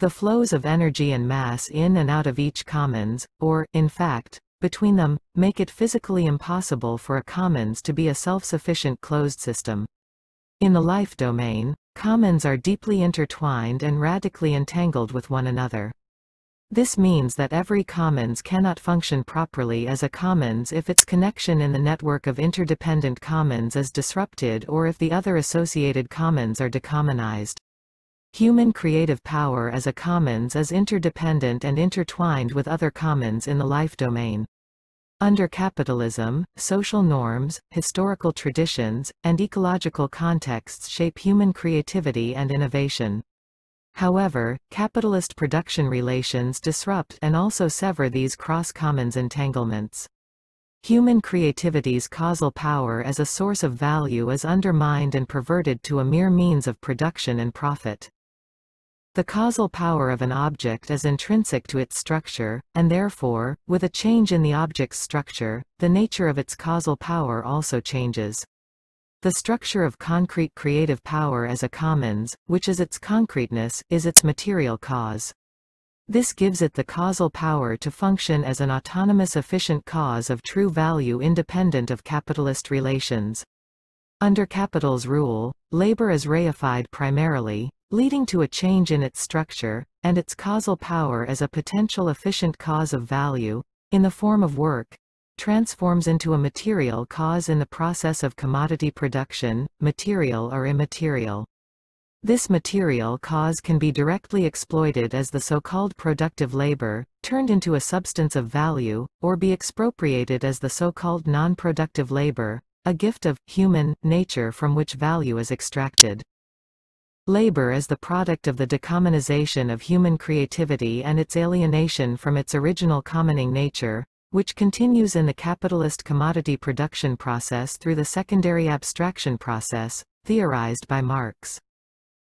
The flows of energy and mass in and out of each commons, or, in fact, between them, make it physically impossible for a commons to be a self-sufficient closed system. In the life domain, commons are deeply intertwined and radically entangled with one another. This means that every commons cannot function properly as a commons if its connection in the network of interdependent commons is disrupted or if the other associated commons are decommonized. Human creative power as a commons is interdependent and intertwined with other commons in the life domain. Under capitalism, social norms, historical traditions, and ecological contexts shape human creativity and innovation. However, capitalist production relations disrupt and also sever these cross-commons entanglements. Human creativity's causal power as a source of value is undermined and perverted to a mere means of production and profit. The causal power of an object is intrinsic to its structure, and therefore, with a change in the object's structure, the nature of its causal power also changes. The structure of concrete creative power as a commons, which is its concreteness, is its material cause. This gives it the causal power to function as an autonomous efficient cause of true value independent of capitalist relations. Under capital's rule, labor is reified primarily, leading to a change in its structure, and its causal power as a potential efficient cause of value, in the form of work, transforms into a material cause in the process of commodity production, material or immaterial. This material cause can be directly exploited as the so-called productive labor, turned into a substance of value, or be expropriated as the so-called non-productive labor, a gift of human nature from which value is extracted. Labor is the product of the decommonization of human creativity and its alienation from its original commoning nature, which continues in the capitalist commodity production process through the secondary abstraction process, theorized by Marx.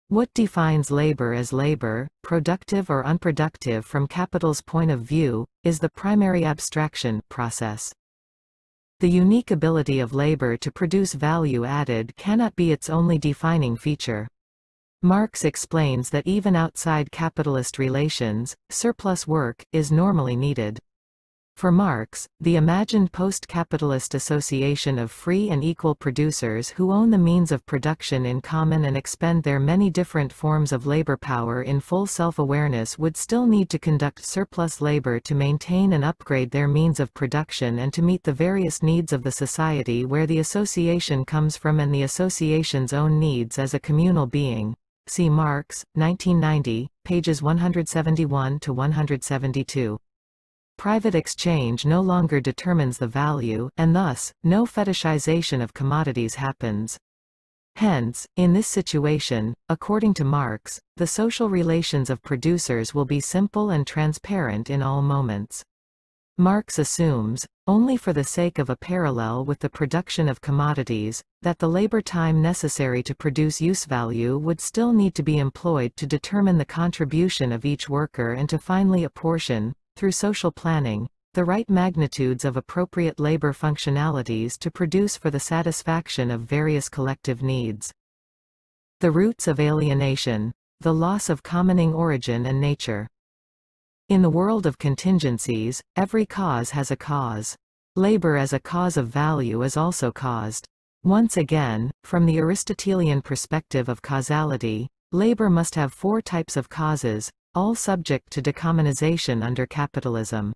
What defines labor as labor, productive or unproductive from capital's point of view, is the primary abstraction process. The unique ability of labor to produce value added cannot be its only defining feature. Marx explains that even outside capitalist relations, surplus work, is normally needed. For Marx, the imagined post-capitalist association of free and equal producers who own the means of production in common and expend their many different forms of labor power in full self-awareness would still need to conduct surplus labor to maintain and upgrade their means of production and to meet the various needs of the society where the association comes from and the association's own needs as a communal being. See Marx, 1990, pages 171 to 172. Private exchange no longer determines the value, and thus, no fetishization of commodities happens. Hence, in this situation, according to Marx, the social relations of producers will be simple and transparent in all moments. Marx assumes, only for the sake of a parallel with the production of commodities, that the labor time necessary to produce use value would still need to be employed to determine the contribution of each worker and to finally apportion, through social planning, the right magnitudes of appropriate labor functionalities to produce for the satisfaction of various collective needs. The roots of alienation. The loss of commoning origin and nature. In the world of contingencies, every cause has a cause. Labor as a cause of value is also caused. Once again, from the Aristotelian perspective of causality, labor must have four types of causes, all subject to decommonization under capitalism.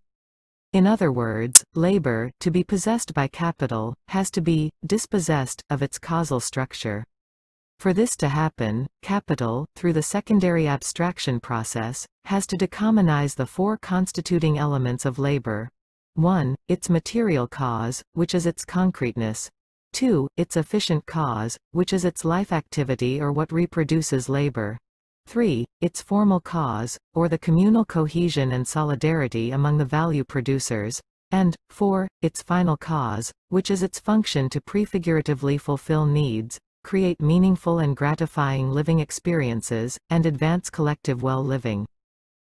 In other words, labor, to be possessed by capital, has to be dispossessed of its causal structure. For this to happen, capital, through the secondary abstraction process, has to decommonize the four constituting elements of labor. 1. Its material cause, which is its concreteness. 2. Its efficient cause, which is its life activity or what reproduces labor. 3. Its formal cause, or the communal cohesion and solidarity among the value producers. And, 4. Its final cause, which is its function to prefiguratively fulfill needs, create meaningful and gratifying living experiences, and advance collective well-living.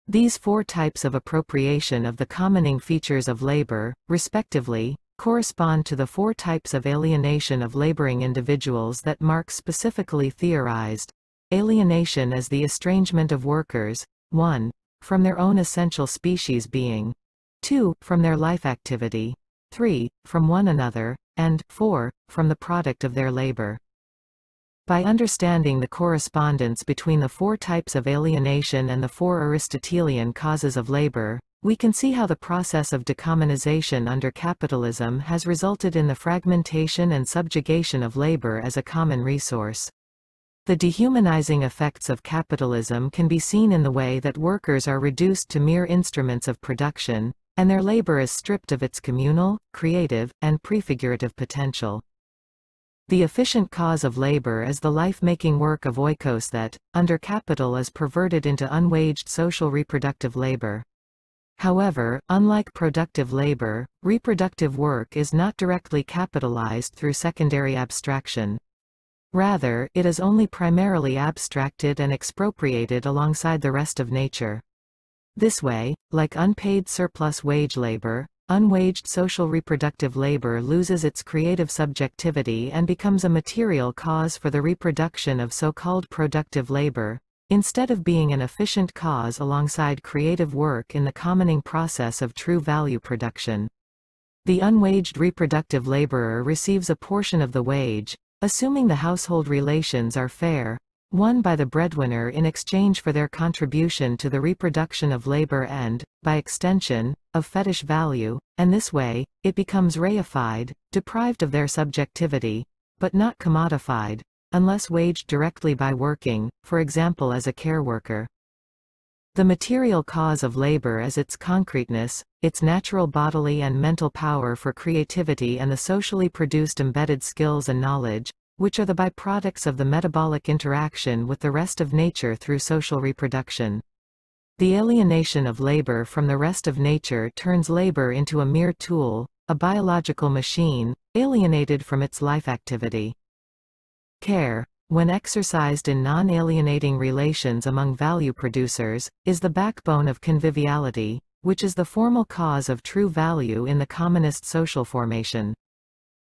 These four types of appropriation of the commoning features of labor, respectively, correspond to the four types of alienation of laboring individuals that Marx specifically theorized. Alienation as the estrangement of workers, 1. From their own essential species being. 2. From their life activity. 3. From one another, and 4. From the product of their labor. By understanding the correspondence between the four types of alienation and the four Aristotelian causes of labor, we can see how the process of decommonization under capitalism has resulted in the fragmentation and subjugation of labor as a common resource. The dehumanizing effects of capitalism can be seen in the way that workers are reduced to mere instruments of production, and their labor is stripped of its communal, creative, and prefigurative potential. The efficient cause of labor is the life-making work of oikos that, under capital is perverted into unwaged social reproductive labor. However, unlike productive labor, reproductive work is not directly capitalized through secondary abstraction. Rather, it is only primarily abstracted and expropriated alongside the rest of nature. This way, like unpaid surplus wage labor, unwaged social reproductive labor loses its creative subjectivity and becomes a material cause for the reproduction of so-called productive labor, instead of being an efficient cause alongside creative work in the commoning process of true value production. The unwaged reproductive laborer receives a portion of the wage, assuming the household relations are fair, won by the breadwinner in exchange for their contribution to the reproduction of labor and, by extension, of fetish value, and this way, it becomes reified, deprived of their subjectivity, but not commodified, unless waged directly by working, for example as a care worker. The material cause of labor is its concreteness, its natural bodily and mental power for creativity and the socially produced embedded skills and knowledge, which are the byproducts of the metabolic interaction with the rest of nature through social reproduction. The alienation of labor from the rest of nature turns labor into a mere tool, a biological machine, alienated from its life activity. Care, when exercised in non-alienating relations among value producers, is the backbone of conviviality, which is the formal cause of true value in the commonist social formation.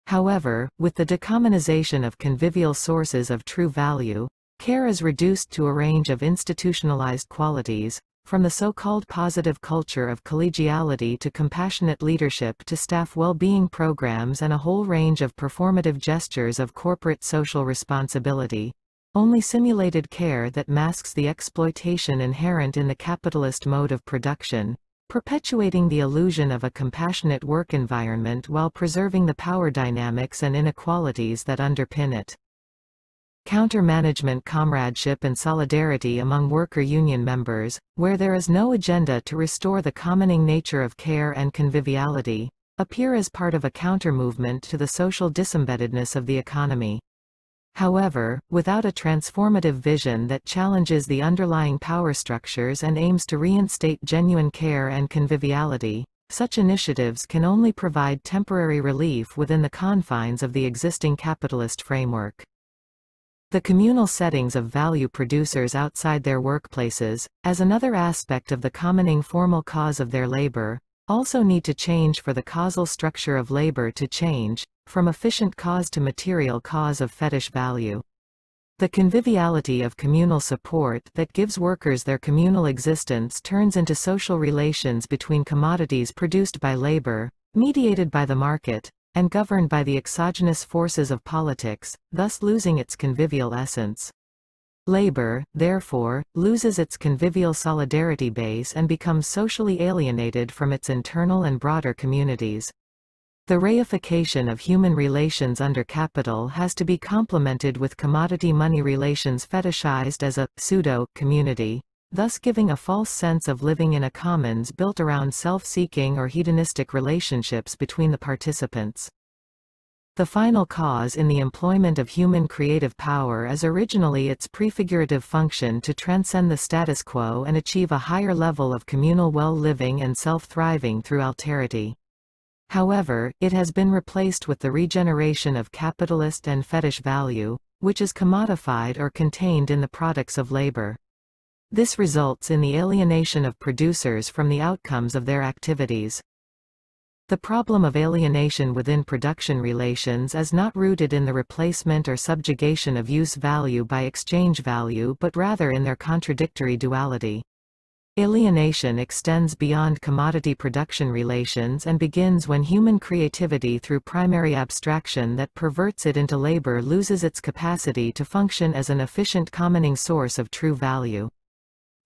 However, with the decommonization of convivial sources of true value, care is reduced to a range of institutionalized qualities, from the so-called positive culture of collegiality to compassionate leadership to staff well-being programs and a whole range of performative gestures of corporate social responsibility. Only simulated care that masks the exploitation inherent in the capitalist mode of production, perpetuating the illusion of a compassionate work environment while preserving the power dynamics and inequalities that underpin it counter-management comradeship and solidarity among worker union members, where there is no agenda to restore the commoning nature of care and conviviality, appear as part of a counter-movement to the social disembeddedness of the economy. However, without a transformative vision that challenges the underlying power structures and aims to reinstate genuine care and conviviality, such initiatives can only provide temporary relief within the confines of the existing capitalist framework. The communal settings of value producers outside their workplaces, as another aspect of the commoning formal cause of their labor, also need to change for the causal structure of labor to change, from efficient cause to material cause of fetish value. The conviviality of communal support that gives workers their communal existence turns into social relations between commodities produced by labor, mediated by the market, and governed by the exogenous forces of politics, thus losing its convivial essence. Labor, therefore, loses its convivial solidarity base and becomes socially alienated from its internal and broader communities. The reification of human relations under capital has to be complemented with commodity money relations fetishized as a pseudo-community, thus giving a false sense of living in a commons built around self-seeking or hedonistic relationships between the participants. The final cause in the employment of human creative power is originally its prefigurative function to transcend the status quo and achieve a higher level of communal well-living and self-thriving through alterity. However, it has been replaced with the regeneration of capitalist and fetish value, which is commodified or contained in the products of labor. This results in the alienation of producers from the outcomes of their activities. The problem of alienation within production relations is not rooted in the replacement or subjugation of use value by exchange value but rather in their contradictory duality. Alienation extends beyond commodity production relations and begins when human creativity through primary abstraction that perverts it into labor loses its capacity to function as an efficient commoning source of true value.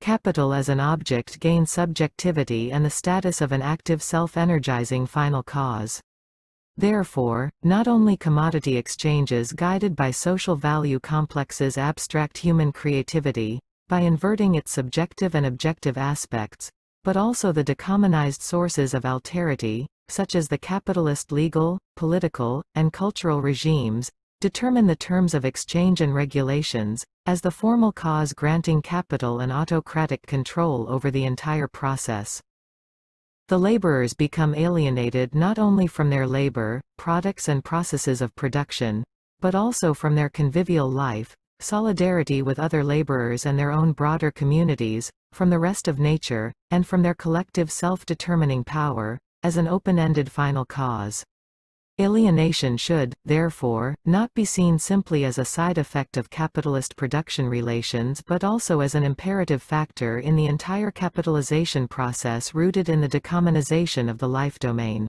Capital as an object gains subjectivity and the status of an active self-energizing final cause. Therefore, not only commodity exchanges guided by social value complexes abstract human creativity, by inverting its subjective and objective aspects, but also the decommonized sources of alterity, such as the capitalist legal, political, and cultural regimes, determine the terms of exchange and regulations, as the formal cause granting capital and autocratic control over the entire process. The laborers become alienated not only from their labor, products and processes of production, but also from their convivial life, solidarity with other laborers and their own broader communities, from the rest of nature, and from their collective self-determining power, as an open-ended final cause. Alienation should, therefore, not be seen simply as a side effect of capitalist production relations but also as an imperative factor in the entire capitalization process rooted in the decommonization of the life domain.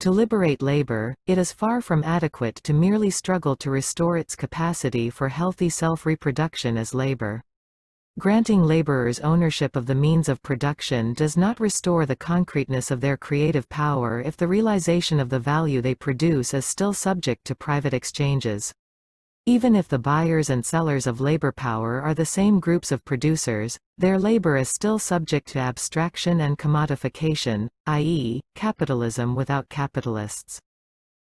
To liberate labor, it is far from adequate to merely struggle to restore its capacity for healthy self-reproduction as labor. Granting laborers ownership of the means of production does not restore the concreteness of their creative power if the realization of the value they produce is still subject to private exchanges. Even if the buyers and sellers of labor power are the same groups of producers, their labor is still subject to abstraction and commodification, i.e., capitalism without capitalists.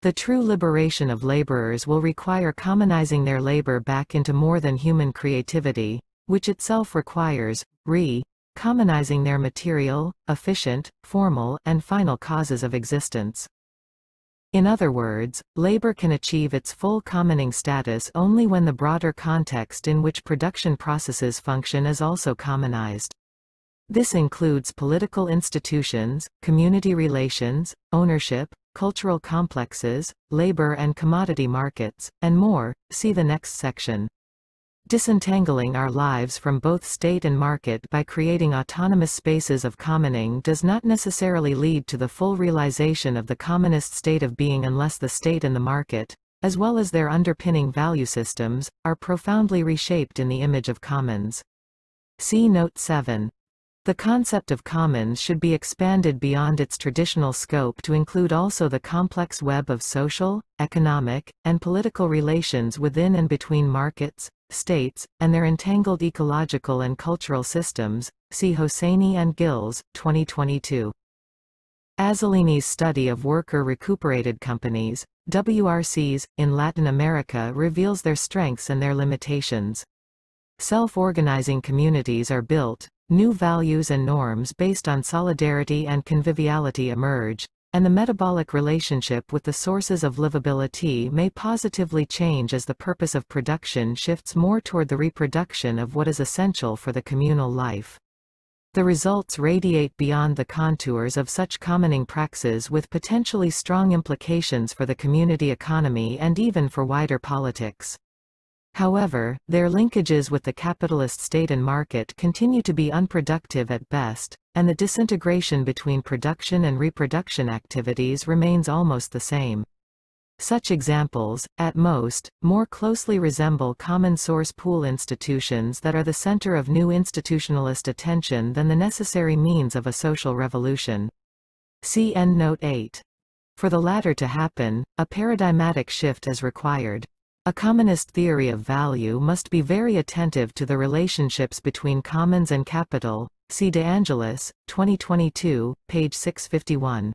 The true liberation of laborers will require commonizing their labor back into more than human creativity, which itself requires, re, commonizing their material, efficient, formal, and final causes of existence. In other words, labor can achieve its full commoning status only when the broader context in which production processes function is also commonized. This includes political institutions, community relations, ownership, cultural complexes, labor and commodity markets, and more, see the next section. Disentangling our lives from both state and market by creating autonomous spaces of commoning does not necessarily lead to the full realization of the commonist state of being unless the state and the market, as well as their underpinning value systems, are profoundly reshaped in the image of commons. See Note 7. The concept of commons should be expanded beyond its traditional scope to include also the complex web of social, economic, and political relations within and between markets, states, and their entangled ecological and cultural systems, see Hosseini and Gills, 2022. Azzellini's study of worker recuperated companies, WRCs, in Latin America reveals their strengths and their limitations. Self-organizing communities are built, New values and norms based on solidarity and conviviality emerge, and the metabolic relationship with the sources of livability may positively change as the purpose of production shifts more toward the reproduction of what is essential for the communal life. The results radiate beyond the contours of such commoning praxis with potentially strong implications for the community economy and even for wider politics. However, their linkages with the capitalist state and market continue to be unproductive at best, and the disintegration between production and reproduction activities remains almost the same. Such examples, at most, more closely resemble common source pool institutions that are the center of new institutionalist attention than the necessary means of a social revolution. See Endnote 8. For the latter to happen, a paradigmatic shift is required. A commonist theory of value must be very attentive to the relationships between commons and capital. See De Angelis, 2022, page 651.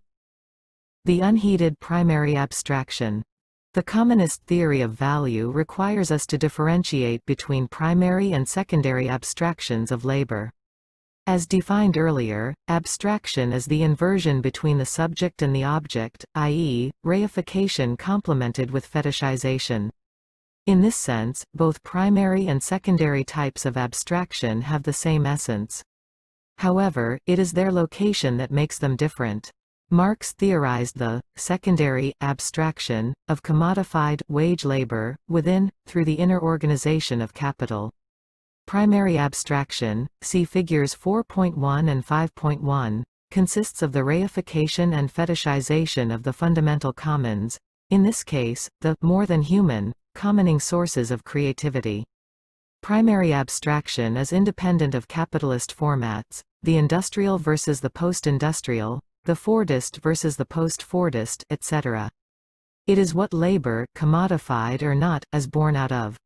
The unheeded primary abstraction. The commonist theory of value requires us to differentiate between primary and secondary abstractions of labor. As defined earlier, abstraction is the inversion between the subject and the object, i.e., reification complemented with fetishization. In this sense, both primary and secondary types of abstraction have the same essence. However, it is their location that makes them different. Marx theorized the secondary abstraction of commodified wage labor within, through the inner organization of capital. Primary abstraction, see figures 4.1 and 5.1, consists of the reification and fetishization of the fundamental commons, in this case, the more than human, commoning sources of creativity. Primary abstraction is independent of capitalist formats, the industrial versus the post-industrial, the Fordist versus the post-Fordist, etc. It is what labor, commodified or not, is born out of.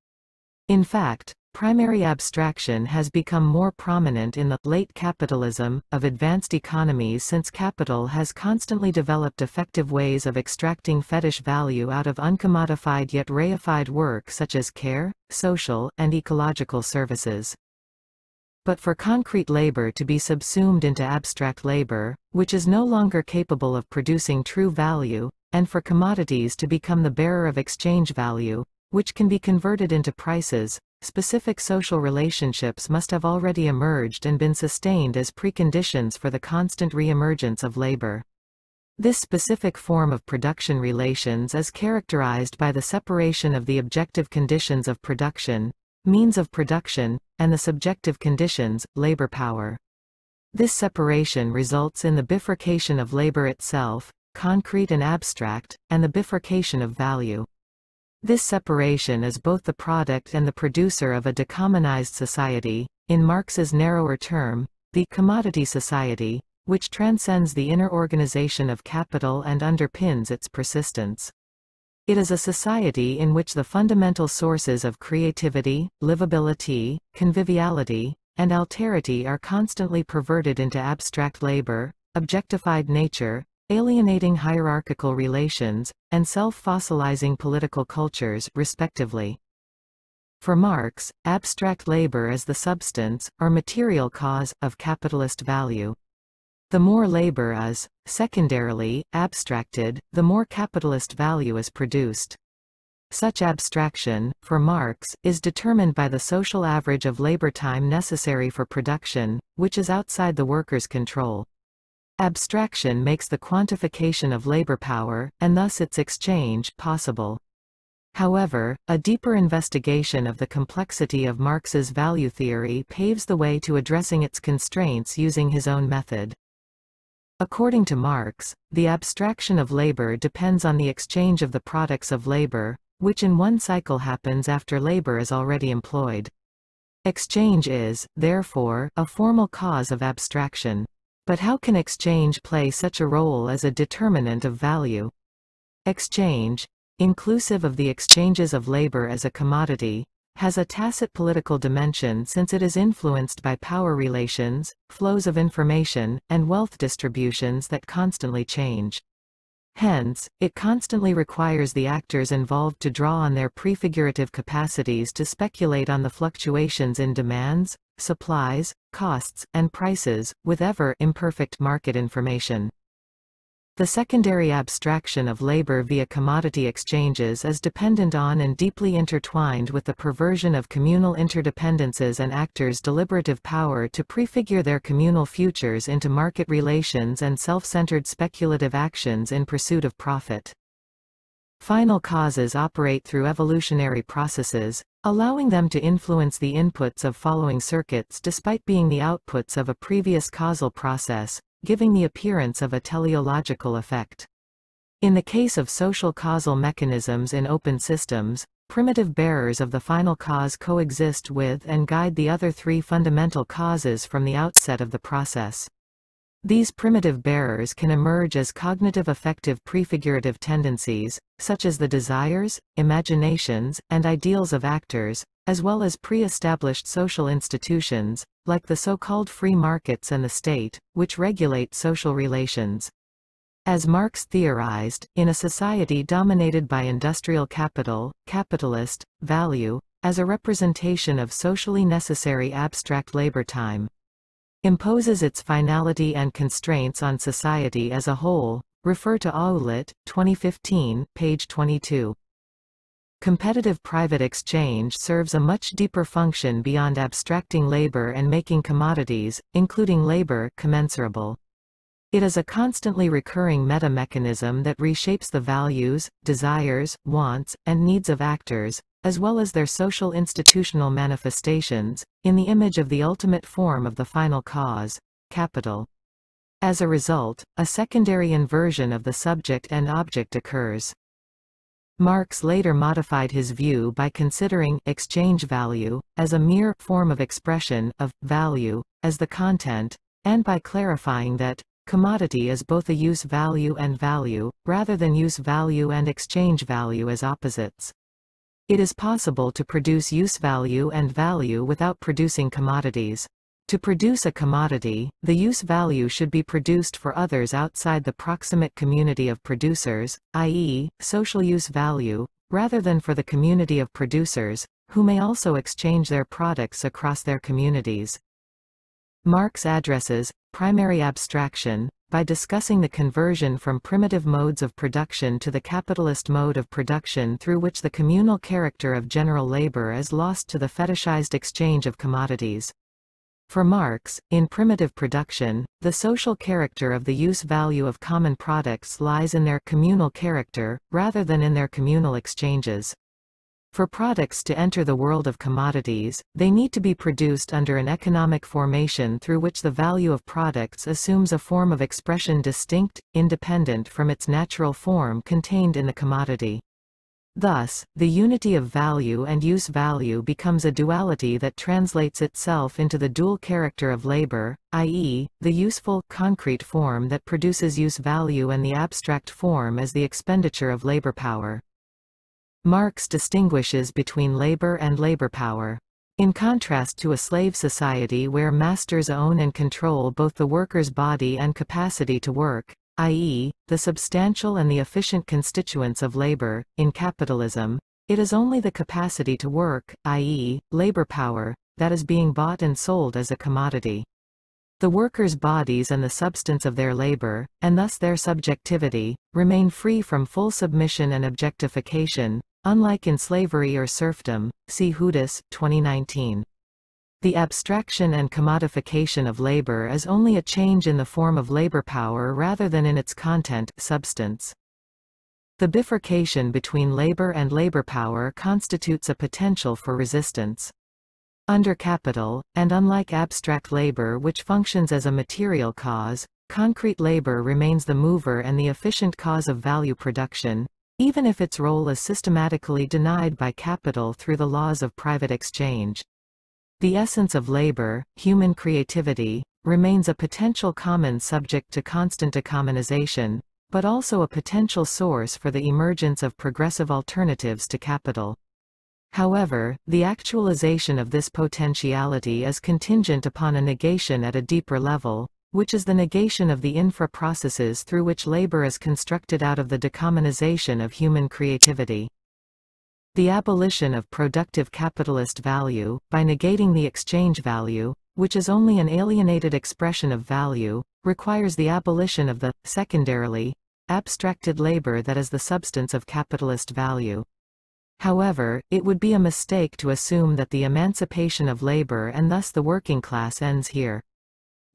In fact, Primary abstraction has become more prominent in the late capitalism of advanced economies since capital has constantly developed effective ways of extracting fetish value out of uncommodified yet reified work such as care, social, and ecological services. But for concrete labor to be subsumed into abstract labor, which is no longer capable of producing true value, and for commodities to become the bearer of exchange value, which can be converted into prices, specific social relationships must have already emerged and been sustained as preconditions for the constant re-emergence of labor. This specific form of production relations is characterized by the separation of the objective conditions of production, means of production, and the subjective conditions, labor power. This separation results in the bifurcation of labor itself, concrete and abstract, and the bifurcation of value. This separation is both the product and the producer of a decommonized society, in Marx's narrower term, the commodity society, which transcends the inner organization of capital and underpins its persistence. It is a society in which the fundamental sources of creativity, livability, conviviality, and alterity are constantly perverted into abstract labor, objectified nature, alienating hierarchical relations, and self-fossilizing political cultures, respectively. For Marx, abstract labor is the substance, or material cause, of capitalist value. The more labor is, secondarily, abstracted, the more capitalist value is produced. Such abstraction, for Marx, is determined by the social average of labor time necessary for production, which is outside the worker's control. Abstraction makes the quantification of labor power, and thus its exchange, possible. However, a deeper investigation of the complexity of Marx's value theory paves the way to addressing its constraints using his own method. According to Marx, the abstraction of labor depends on the exchange of the products of labor, which in one cycle happens after labor is already employed. Exchange is, therefore, a formal cause of abstraction. But how can exchange play such a role as a determinant of value? Exchange, inclusive of the exchanges of labor as a commodity, has a tacit political dimension since it is influenced by power relations, flows of information, and wealth distributions that constantly change. Hence, it constantly requires the actors involved to draw on their prefigurative capacities to speculate on the fluctuations in demands, supplies, costs, and prices, with ever imperfect market information. The secondary abstraction of labor via commodity exchanges is dependent on and deeply intertwined with the perversion of communal interdependences and actors' deliberative power to prefigure their communal futures into market relations and self-centered speculative actions in pursuit of profit. Final causes operate through evolutionary processes, allowing them to influence the inputs of following circuits despite being the outputs of a previous causal process, giving the appearance of a teleological effect. In the case of social causal mechanisms in open systems, primitive bearers of the final cause coexist with and guide the other three fundamental causes from the outset of the process. These primitive bearers can emerge as cognitive affective prefigurative tendencies, such as the desires, imaginations, and ideals of actors, as well as pre-established social institutions, like the so-called free markets and the state, which regulate social relations. As Marx theorized, in a society dominated by industrial capital, capitalist, value, as a representation of socially necessary abstract labor time, imposes its finality and constraints on society as a whole, refer to Aulit, 2015, page 22. Competitive private exchange serves a much deeper function beyond abstracting labor and making commodities, including labor, commensurable. It is a constantly recurring meta-mechanism that reshapes the values, desires, wants, and needs of actors, as well as their social institutional manifestations, in the image of the ultimate form of the final cause, capital. As a result, a secondary inversion of the subject and object occurs. Marx later modified his view by considering exchange value as a mere form of expression of value as the content, and by clarifying that commodity is both a use value and value, rather than use value and exchange value as opposites. It is possible to produce use value and value without producing commodities. To produce a commodity, the use value should be produced for others outside the proximate community of producers, i.e., social use value, rather than for the community of producers, who may also exchange their products across their communities. Marx addresses primary abstraction by discussing the conversion from primitive modes of production to the capitalist mode of production through which the communal character of general labor is lost to the fetishized exchange of commodities. For Marx, in primitive production, the social character of the use value of common products lies in their communal character, rather than in their communal exchanges. For products to enter the world of commodities, they need to be produced under an economic formation through which the value of products assumes a form of expression distinct, independent from its natural form contained in the commodity. Thus, the unity of value and use value becomes a duality that translates itself into the dual character of labor, i.e., the useful, concrete form that produces use value and the abstract form as the expenditure of labor power. Marx distinguishes between labor and labor power. In contrast to a slave society where masters own and control both the worker's body and capacity to work, i.e., the substantial and the efficient constituents of labor, in capitalism, it is only the capacity to work, i.e., labor power, that is being bought and sold as a commodity. The workers' bodies and the substance of their labor, and thus their subjectivity, remain free from full submission and objectification, unlike in slavery or serfdom. See Hudis, 2019. The abstraction and commodification of labor is only a change in the form of labor power rather than in its content substance. The bifurcation between labor and labor power constitutes a potential for resistance. Under capital, and unlike abstract labor which functions as a material cause, concrete labor remains the mover and the efficient cause of value production, even if its role is systematically denied by capital through the laws of private exchange. The essence of labor, human creativity, remains a potential common subject to constant decommonization, but also a potential source for the emergence of progressive alternatives to capital. However, the actualization of this potentiality is contingent upon a negation at a deeper level, which is the negation of the infra-processes through which labor is constructed out of the decommonization of human creativity. The abolition of productive capitalist value, by negating the exchange value, which is only an alienated expression of value, requires the abolition of the, secondarily, abstracted labor that is the substance of capitalist value. However, it would be a mistake to assume that the emancipation of labor and thus the working class ends here.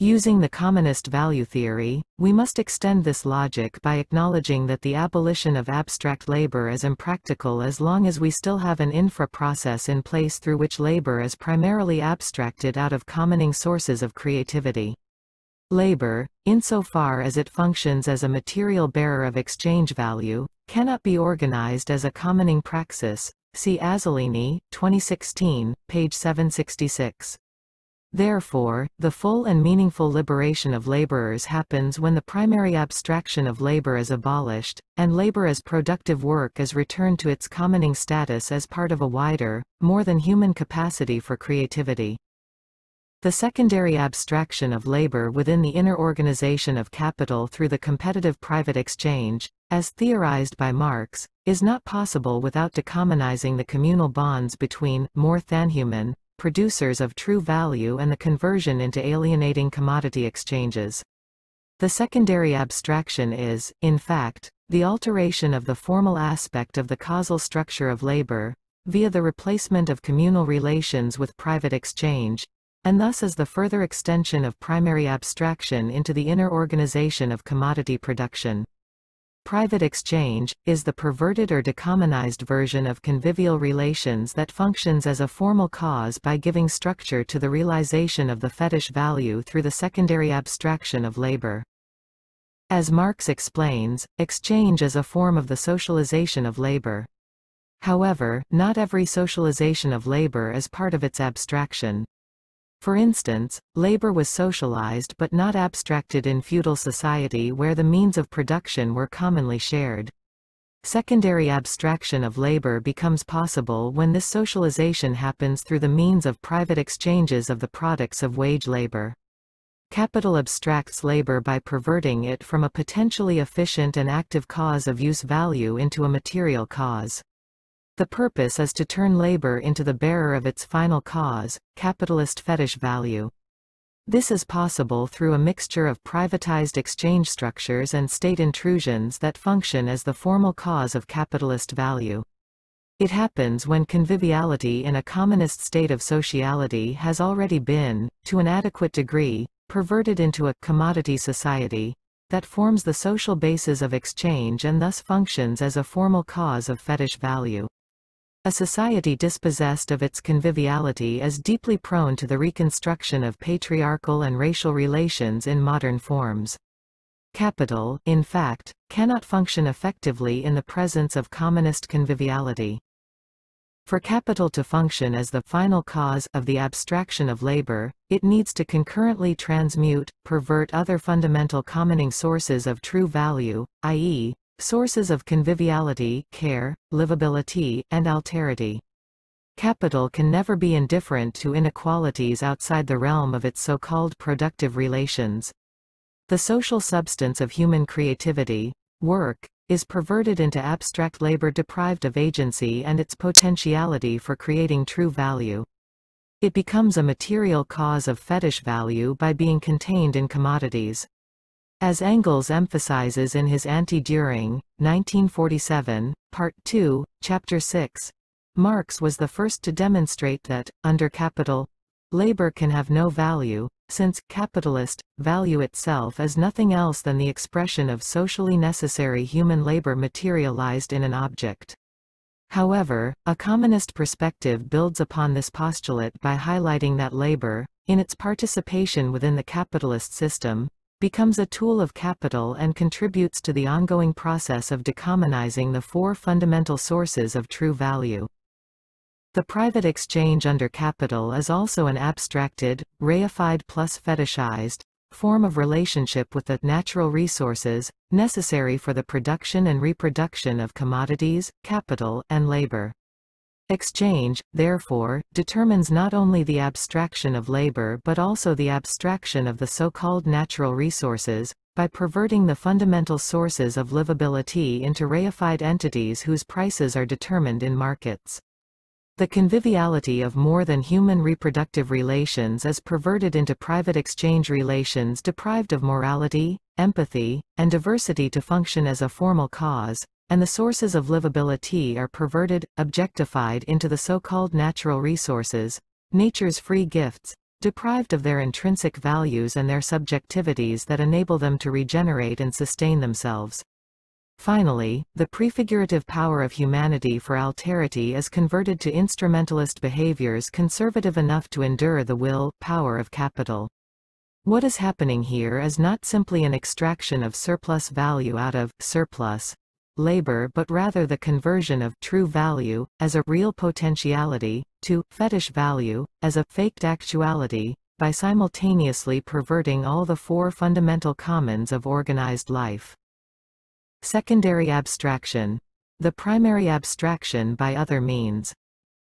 Using the commonist value theory, we must extend this logic by acknowledging that the abolition of abstract labor is impractical as long as we still have an infra-process in place through which labor is primarily abstracted out of commoning sources of creativity. Labor, insofar as it functions as a material bearer of exchange value, cannot be organized as a commoning praxis. See Azzellini, 2016, page 766. Therefore, the full and meaningful liberation of laborers happens when the primary abstraction of labor is abolished, and labor as productive work is returned to its commoning status as part of a wider, more than human capacity for creativity. The secondary abstraction of labor within the inner organization of capital through the competitive private exchange, as theorized by Marx, is not possible without decommonizing the communal bonds between more than human producers of true value and the conversion into alienating commodity exchanges. The secondary abstraction is, in fact, the alteration of the formal aspect of the causal structure of labor, via the replacement of communal relations with private exchange, and thus is the further extension of primary abstraction into the inner organization of commodity production. Private exchange, is the perverted or decommonized version of convivial relations that functions as a formal cause by giving structure to the realization of the fetish value through the secondary abstraction of labor. As Marx explains, exchange is a form of the socialization of labor. However, not every socialization of labor is part of its abstraction. For instance, labor was socialized but not abstracted in feudal society where the means of production were commonly shared. Secondary abstraction of labor becomes possible when this socialization happens through the means of private exchanges of the products of wage labor. Capital abstracts labor by perverting it from a potentially efficient and active cause of use value into a material cause. The purpose is to turn labor into the bearer of its final cause, capitalist fetish value. This is possible through a mixture of privatized exchange structures and state intrusions that function as the formal cause of capitalist value. It happens when conviviality in a commonist state of sociality has already been, to an adequate degree, perverted into a commodity society that forms the social basis of exchange and thus functions as a formal cause of fetish value. A society dispossessed of its conviviality is deeply prone to the reconstruction of patriarchal and racial relations in modern forms. Capital, in fact, cannot function effectively in the presence of commonist conviviality. For capital to function as the final cause of the abstraction of labor, it needs to concurrently transmute, pervert other fundamental commoning sources of true value, i.e., Sources of conviviality, care, livability, and alterity. Capital can never be indifferent to inequalities outside the realm of its so-called productive relations. The social substance of human creativity, work, is perverted into abstract labor deprived of agency and its potentiality for creating true value. It becomes a material cause of fetish value by being contained in commodities. As Engels emphasizes in his Anti-Dühring, 1947, Part 2, Chapter 6, Marx was the first to demonstrate that, under capital, labor can have no value, since capitalist value itself is nothing else than the expression of socially necessary human labor materialized in an object. However, a commonist perspective builds upon this postulate by highlighting that labor, in its participation within the capitalist system, becomes a tool of capital and contributes to the ongoing process of decommonizing the four fundamental sources of true value. The private exchange under capital is also an abstracted, reified plus fetishized, form of relationship with the natural resources, necessary for the production and reproduction of commodities, capital, and labor. Exchange, therefore, determines not only the abstraction of labor but also the abstraction of the so-called natural resources, by perverting the fundamental sources of livability into reified entities whose prices are determined in markets. The conviviality of more than human reproductive relations is perverted into private exchange relations deprived of morality, empathy, and diversity to function as a formal cause, and the sources of livability are perverted, objectified into the so-called natural resources, nature's free gifts, deprived of their intrinsic values and their subjectivities that enable them to regenerate and sustain themselves. Finally, the prefigurative power of humanity for alterity is converted to instrumentalist behaviors conservative enough to endure the will power of capital. What is happening here is not simply an extraction of surplus value out of surplus, labor but rather the conversion of true value, as a real potentiality, to fetish value, as a faked actuality, by simultaneously perverting all the four fundamental commons of organized life. Secondary abstraction. The primary abstraction by other means.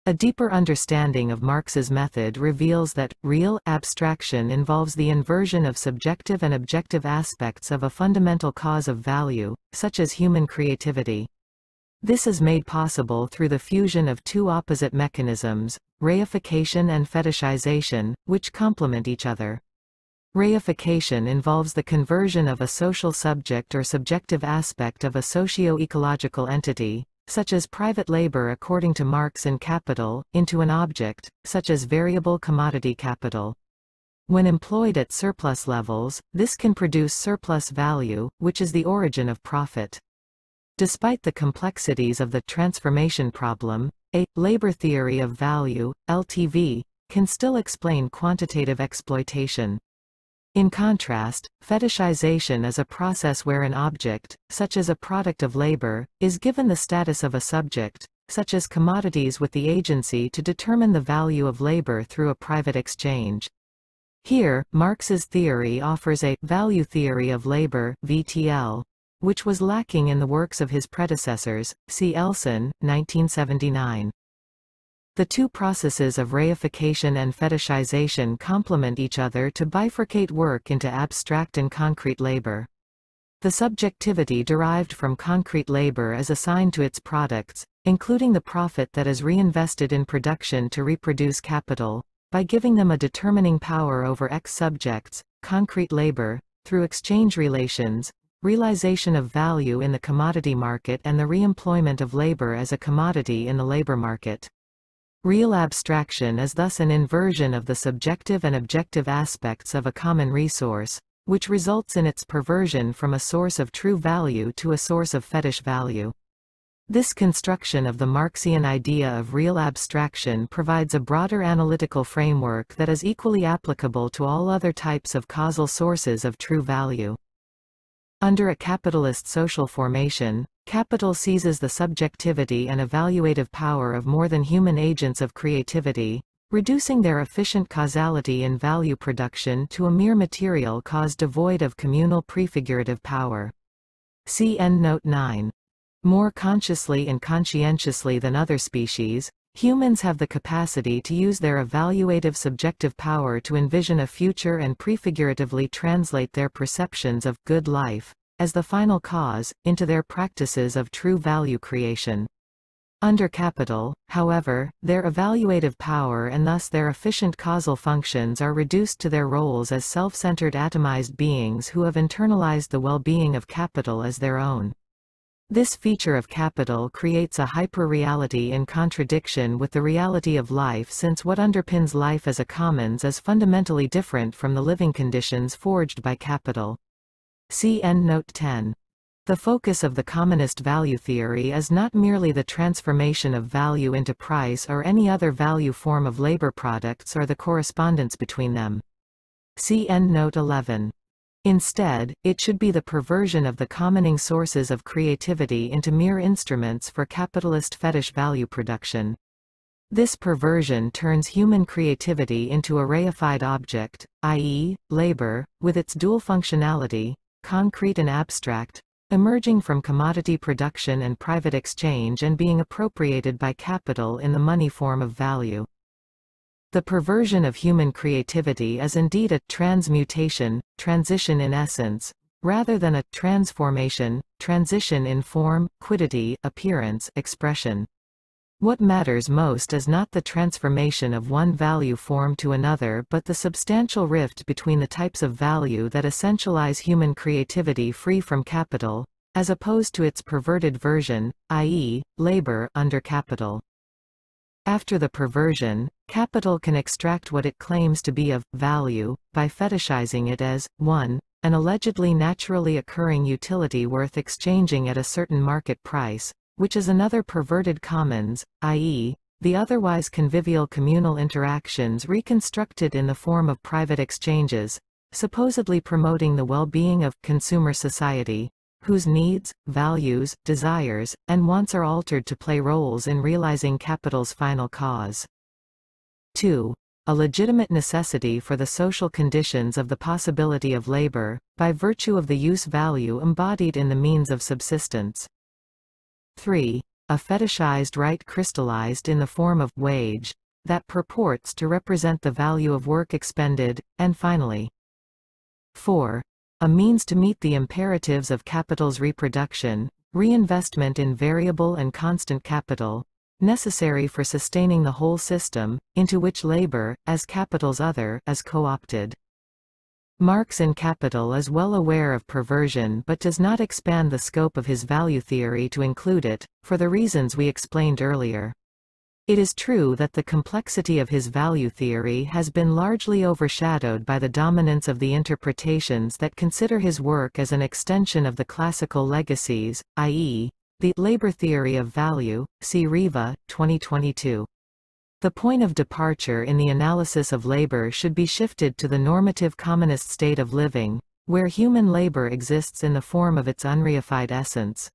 A deeper understanding of Marx's method reveals that, real abstraction involves the inversion of subjective and objective aspects of a fundamental cause of value, such as human creativity. This is made possible through the fusion of two opposite mechanisms, reification and fetishization, which complement each other. Reification involves the conversion of a social subject or subjective aspect of a socio-ecological entity, such as private labor according to Marx and Capital, into an object, such as variable commodity capital. When employed at surplus levels, this can produce surplus value, which is the origin of profit. Despite the complexities of the transformation problem, a labor theory of value, LTV, can still explain quantitative exploitation. In contrast, fetishization is a process where an object, such as a product of labor, is given the status of a subject, such as commodities with the agency to determine the value of labor through a private exchange. Here, Marx's theory offers a value theory of labor VTL, which was lacking in the works of his predecessors, see Elson, 1979. The two processes of reification and fetishization complement each other to bifurcate work into abstract and concrete labor. The subjectivity derived from concrete labor is assigned to its products, including the profit that is reinvested in production to reproduce capital, by giving them a determining power over X subjects, concrete labor, through exchange relations, realization of value in the commodity market and the reemployment of labor as a commodity in the labor market. Real abstraction is thus an inversion of the subjective and objective aspects of a common resource, which results in its perversion from a source of true value to a source of fetish value. This construction of the Marxian idea of real abstraction provides a broader analytical framework that is equally applicable to all other types of causal sources of true value. Under a capitalist social formation, capital seizes the subjectivity and evaluative power of more than human agents of creativity, reducing their efficient causality in value production to a mere material cause devoid of communal prefigurative power. See Endnote 9. More consciously and conscientiously than other species, humans have the capacity to use their evaluative subjective power to envision a future and prefiguratively translate their perceptions of good life, as the final cause, into their practices of true value creation. Under capital, however, their evaluative power and thus their efficient causal functions are reduced to their roles as self-centered atomized beings who have internalized the well-being of capital as their own. This feature of capital creates a hyper-reality in contradiction with the reality of life since what underpins life as a commons is fundamentally different from the living conditions forged by capital. See Endnote 10. The focus of the commonist value theory is not merely the transformation of value into price or any other value form of labor products or the correspondence between them. See Endnote 11. Instead, it should be the perversion of the commoning sources of creativity into mere instruments for capitalist fetish value production. This perversion turns human creativity into a reified object, i.e., labor, with its dual functionality, concrete and abstract, emerging from commodity production and private exchange and being appropriated by capital in the money form of value. The perversion of human creativity is indeed a transmutation, transition in essence, rather than a transformation, transition in form, quiddity, appearance, expression. What matters most is not the transformation of one value form to another but the substantial rift between the types of value that essentialize human creativity free from capital, as opposed to its perverted version, i.e., labor under capital. After the perversion, capital can extract what it claims to be of value, by fetishizing it as, 1, an allegedly naturally occurring utility worth exchanging at a certain market price, which is another perverted commons, i.e., the otherwise convivial communal interactions reconstructed in the form of private exchanges, supposedly promoting the well-being of consumer society, whose needs, values, desires, and wants are altered to play roles in realizing capital's final cause. 2. A legitimate necessity for the social conditions of the possibility of labor, by virtue of the use value embodied in the means of subsistence. 3. A fetishized right crystallized in the form of wage, that purports to represent the value of work expended, and finally. 4 a means to meet the imperatives of capital's reproduction, reinvestment in variable and constant capital, necessary for sustaining the whole system, into which labor, as capital's other, is co-opted. Marx in Capital is well aware of perversion but does not expand the scope of his value theory to include it, for the reasons we explained earlier. It is true that the complexity of his value theory has been largely overshadowed by the dominance of the interpretations that consider his work as an extension of the classical legacies, i.e., The Labor Theory of Value, see Riva, 2022. The point of departure in the analysis of labor should be shifted to the normative commonist state of living, where human labor exists in the form of its unreified essence.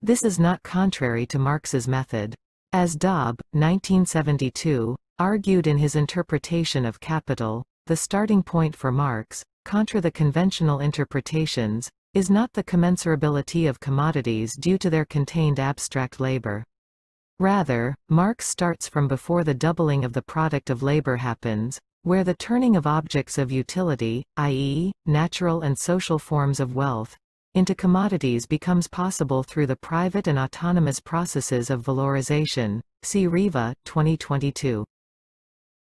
This is not contrary to Marx's method. As Dobb, 1972, argued in his interpretation of Capital, the starting point for Marx, contra the conventional interpretations, is not the commensurability of commodities due to their contained abstract labor. Rather, Marx starts from before the doubling of the product of labor happens, where the turning of objects of utility, i.e., natural and social forms of wealth, into commodities becomes possible through the private and autonomous processes of valorization. See Riva, 2022.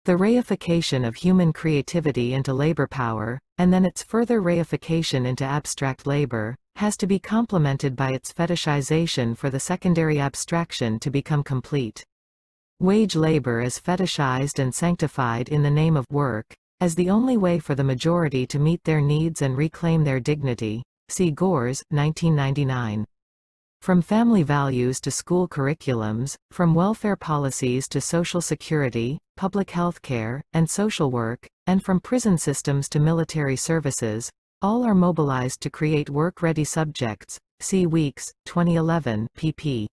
The reification of human creativity into labor power, and then its further reification into abstract labor, has to be complemented by its fetishization for the secondary abstraction to become complete. Wage labor is fetishized and sanctified in the name of work, as the only way for the majority to meet their needs and reclaim their dignity. See Gorz, 1999. From family values to school curriculums, from welfare policies to social security, public health care, and social work, and from prison systems to military services, all are mobilized to create work-ready subjects. See Weeks, 2011, pp.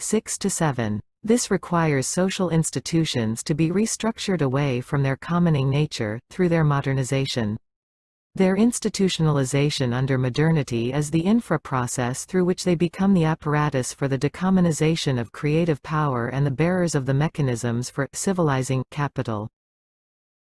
6-7. This requires social institutions to be restructured away from their commoning nature, through their modernization. Their institutionalization under modernity is the infra-process through which they become the apparatus for the decommonization of creative power and the bearers of the mechanisms for civilizing capital.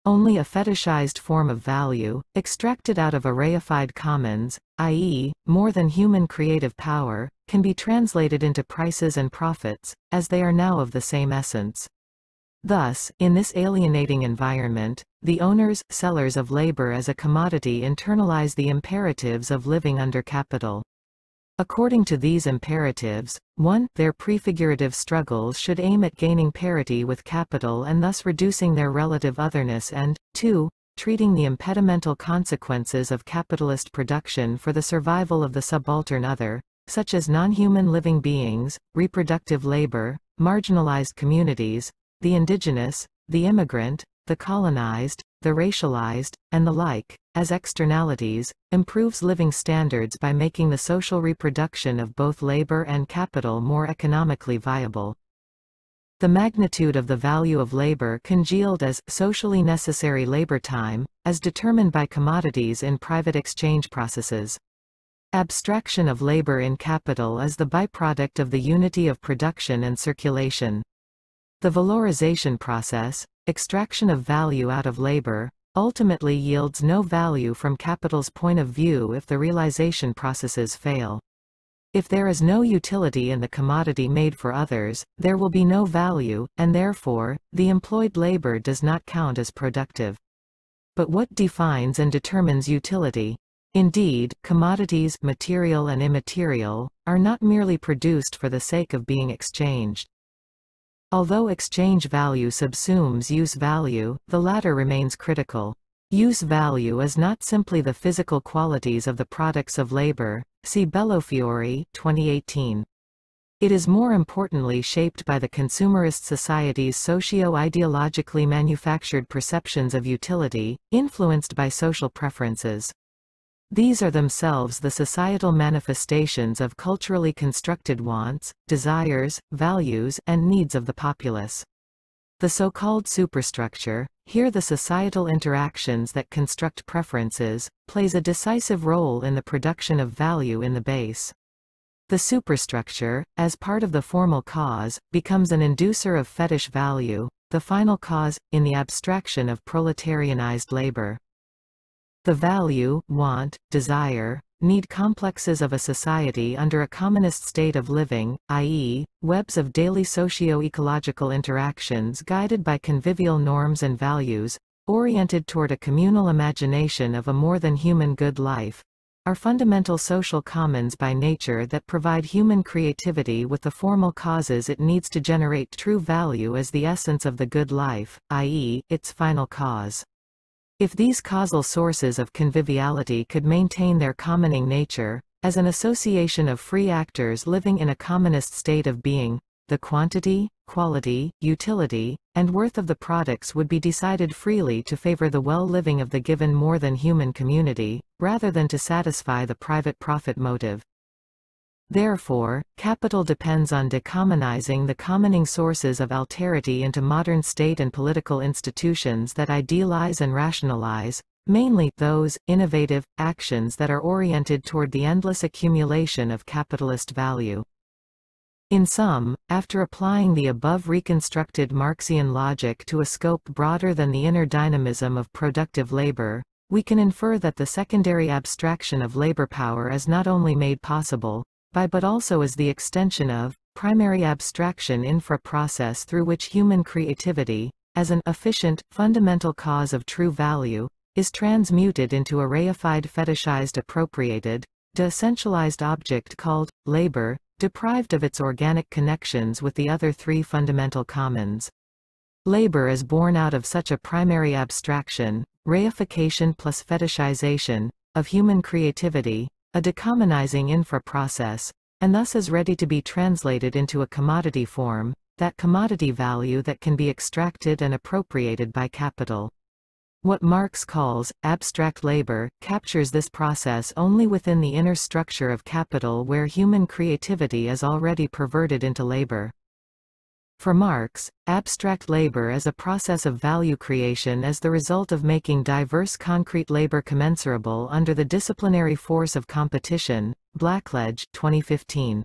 Only a fetishized form of value, extracted out of a reified commons, i.e., more than human creative power, can be translated into prices and profits, as they are now of the same essence. Thus, in this alienating environment, the owners, sellers of labor as a commodity internalize the imperatives of living under capital. According to these imperatives, 1. Their prefigurative struggles should aim at gaining parity with capital and thus reducing their relative otherness and, 2. Treating the impedimental consequences of capitalist production for the survival of the subaltern other, such as non-human living beings, reproductive labor, marginalized communities, the indigenous, the immigrant, the colonized, the racialized, and the like, as externalities, improves living standards by making the social reproduction of both labor and capital more economically viable. The magnitude of the value of labor congealed as socially necessary labor time, as determined by commodities in private exchange processes. Abstraction of labor in capital is the byproduct of the unity of production and circulation. The valorization process, extraction of value out of labor, ultimately yields no value from capital's point of view if the realization processes fail. If there is no utility in the commodity made for others, there will be no value, and therefore, the employed labor does not count as productive. But what defines and determines utility? Indeed, commodities material and immaterial, are not merely produced for the sake of being exchanged. Although exchange value subsumes use value, the latter remains critical. Use value is not simply the physical qualities of the products of labor, see Bellofiore 2018. It is more importantly shaped by the consumerist society's socio-ideologically manufactured perceptions of utility, influenced by social preferences. These are themselves the societal manifestations of culturally constructed wants, desires, values, and needs of the populace. The so-called superstructure, here the societal interactions that construct preferences, plays a decisive role in the production of value in the base. The superstructure, as part of the formal cause, becomes an inducer of fetish value, the final cause, in the abstraction of proletarianized labor. The value, want, desire, need complexes of a society under a commonist state of living, i.e., webs of daily socio-ecological interactions guided by convivial norms and values, oriented toward a communal imagination of a more than human good life, are fundamental social commons by nature that provide human creativity with the formal causes it needs to generate true value as the essence of the good life, i.e., its final cause. If these causal sources of conviviality could maintain their commoning nature, as an association of free actors living in a commonist state of being, the quantity, quality, utility, and worth of the products would be decided freely to favor the well-living of the given more than human community, rather than to satisfy the private profit motive. Therefore, capital depends on decommonizing the commoning sources of alterity into modern state and political institutions that idealize and rationalize, mainly those innovative actions that are oriented toward the endless accumulation of capitalist value. In sum, after applying the above reconstructed Marxian logic to a scope broader than the inner dynamism of productive labor, we can infer that the secondary abstraction of labor power is not only made possible, by but also as the extension of, primary abstraction infra-process through which human creativity, as an efficient, fundamental cause of true value, is transmuted into a reified fetishized appropriated, de-essentialized object called, labor, deprived of its organic connections with the other three fundamental commons. Labor is born out of such a primary abstraction, reification plus fetishization, of human creativity, a decommonizing infra-process, and thus is ready to be translated into a commodity form, that commodity value that can be extracted and appropriated by capital. What Marx calls abstract labor captures this process only within the inner structure of capital where human creativity is already perverted into labor. For Marx, abstract labor is a process of value creation as the result of making diverse concrete labor commensurable under the disciplinary force of competition. Blackledge 2015.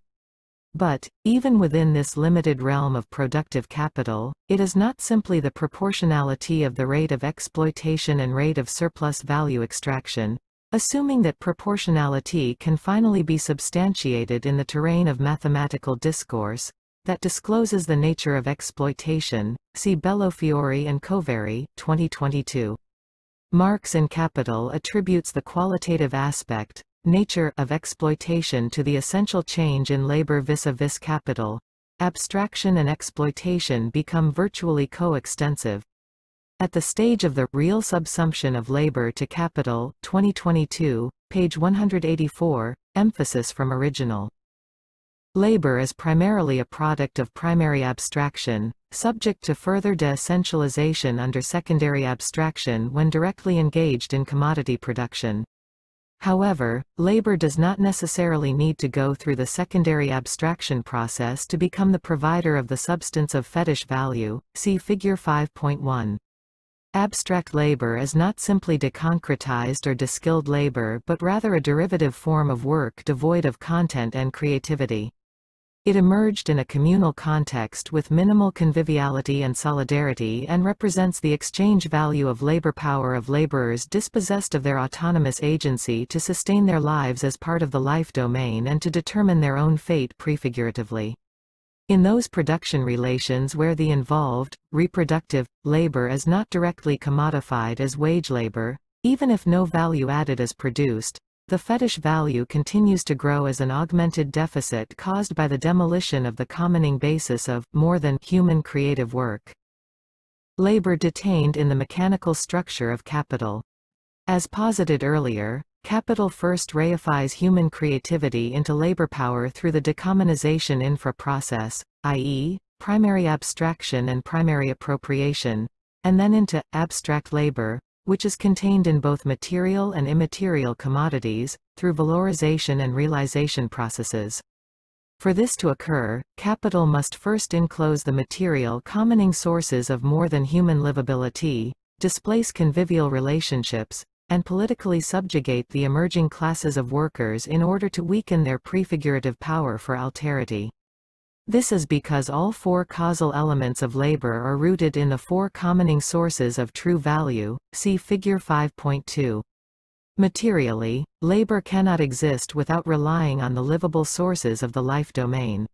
But, even within this limited realm of productive capital, it is not simply the proportionality of the rate of exploitation and rate of surplus value extraction, assuming that proportionality can finally be substantiated in the terrain of mathematical discourse, that discloses the nature of exploitation, see Bellofiore and Coveri, 2022. Marx in Capital attributes the qualitative aspect, nature of exploitation to the essential change in labor vis-a-vis -vis capital. Abstraction and exploitation become virtually co-extensive. At the stage of the real subsumption of labor to capital, 2022, page 184, emphasis from original. Labor is primarily a product of primary abstraction, subject to further de-essentialization under secondary abstraction when directly engaged in commodity production. However, labor does not necessarily need to go through the secondary abstraction process to become the provider of the substance of fetish value, see Figure 5.1. Abstract labor is not simply deconcretized or deskilled labor but rather a derivative form of work devoid of content and creativity. It emerged in a communal context with minimal conviviality and solidarity and represents the exchange value of labor power of laborers dispossessed of their autonomous agency to sustain their lives as part of the life domain and to determine their own fate prefiguratively. In those production relations where the involved, reproductive, labor is not directly commodified as wage labor, even if no value added is produced, the fetish value continues to grow as an augmented deficit caused by the demolition of the commoning basis of more than human creative work. Labor detained in the mechanical structure of capital. As posited earlier, capital first reifies human creativity into labor power through the decommonization infra-process, i.e., primary abstraction and primary appropriation, and then into abstract labor, which is contained in both material and immaterial commodities, through valorization and realization processes. For this to occur, capital must first enclose the material commoning sources of more than human livability, displace convivial relationships, and politically subjugate the emerging classes of workers in order to weaken their prefigurative power for alterity. This is because all four causal elements of labor are rooted in the four commoning sources of true value, see Figure 5.2. Materially, labor cannot exist without relying on the livable sources of the life domain.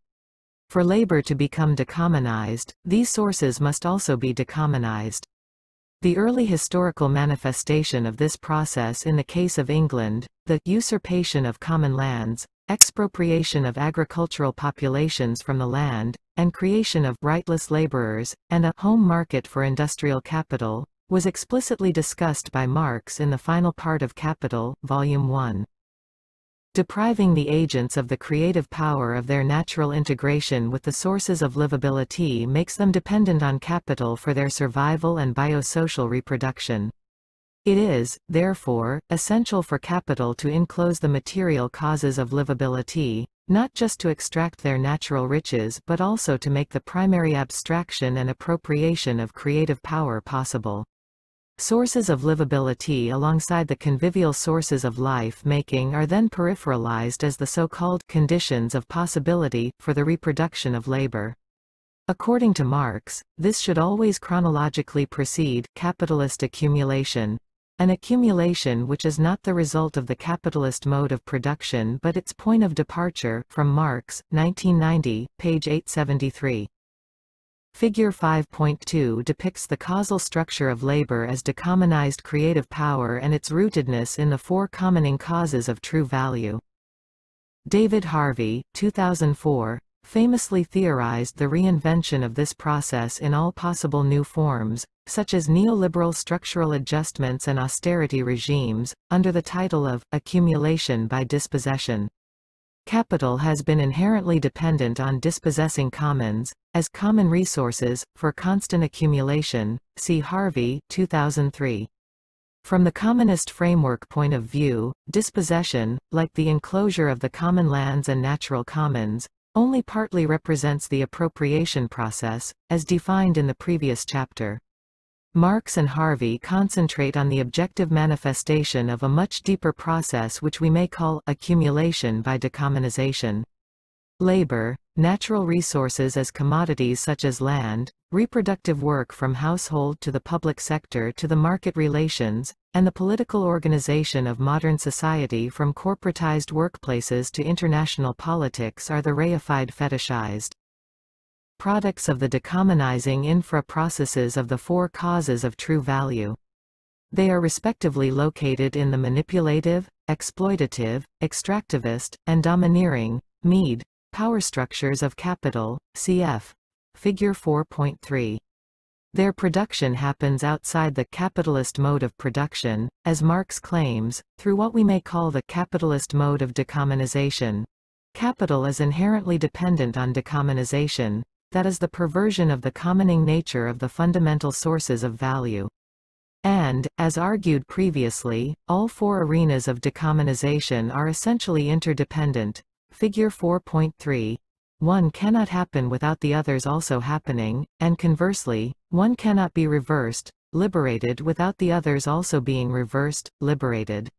For labor to become decommonized, these sources must also be decommonized. The early historical manifestation of this process in the case of England, the usurpation of common lands, expropriation of agricultural populations from the land, and creation of rightless laborers, and a home market for industrial capital, was explicitly discussed by Marx in the final part of Capital, Volume 1. depriving the agents of the creative power of their natural integration with the sources of livability makes them dependent on capital for their survival and biosocial reproduction. It is, therefore, essential for capital to enclose the material causes of livability, not just to extract their natural riches but also to make the primary abstraction and appropriation of creative power possible. Sources of livability alongside the convivial sources of life-making are then peripheralized as the so-called conditions of possibility for the reproduction of labor. According to Marx, this should always chronologically precede capitalist accumulation, an accumulation which is not the result of the capitalist mode of production but its point of departure, from Marx, 1990, page 873. Figure 5.2 depicts the causal structure of labor as decommonized creative power and its rootedness in the four commoning causes of true value. David Harvey, 2004, famously theorized the reinvention of this process in all possible new forms, such as neoliberal structural adjustments and austerity regimes, under the title of accumulation by dispossession. Capital has been inherently dependent on dispossessing commons, as common resources, for constant accumulation, see Harvey, 2003. From the commonist framework point of view, dispossession, like the enclosure of the common lands and natural commons, only partly represents the appropriation process, as defined in the previous chapter. Marx and Harvey concentrate on the objective manifestation of a much deeper process which we may call accumulation by decommonization. Labor, natural resources as commodities such as land, reproductive work from household to the public sector to the market relations, and the political organization of modern society from corporatized workplaces to international politics are the reified fetishized products of the decommonizing infra-processes of the four causes of true value. They are respectively located in the manipulative, exploitative, extractivist, and domineering, Mead, power structures of capital, cf. Figure 4.3. Their production happens outside the capitalist mode of production, as Marx claims, through what we may call the capitalist mode of decommonization. Capital is inherently dependent on decommonization, that is the perversion of the commoning nature of the fundamental sources of value. And, as argued previously, all four arenas of decommonization are essentially interdependent. Figure 4.3. One cannot happen without the others also happening, and conversely, one cannot be reversed, liberated without the others also being reversed, liberated.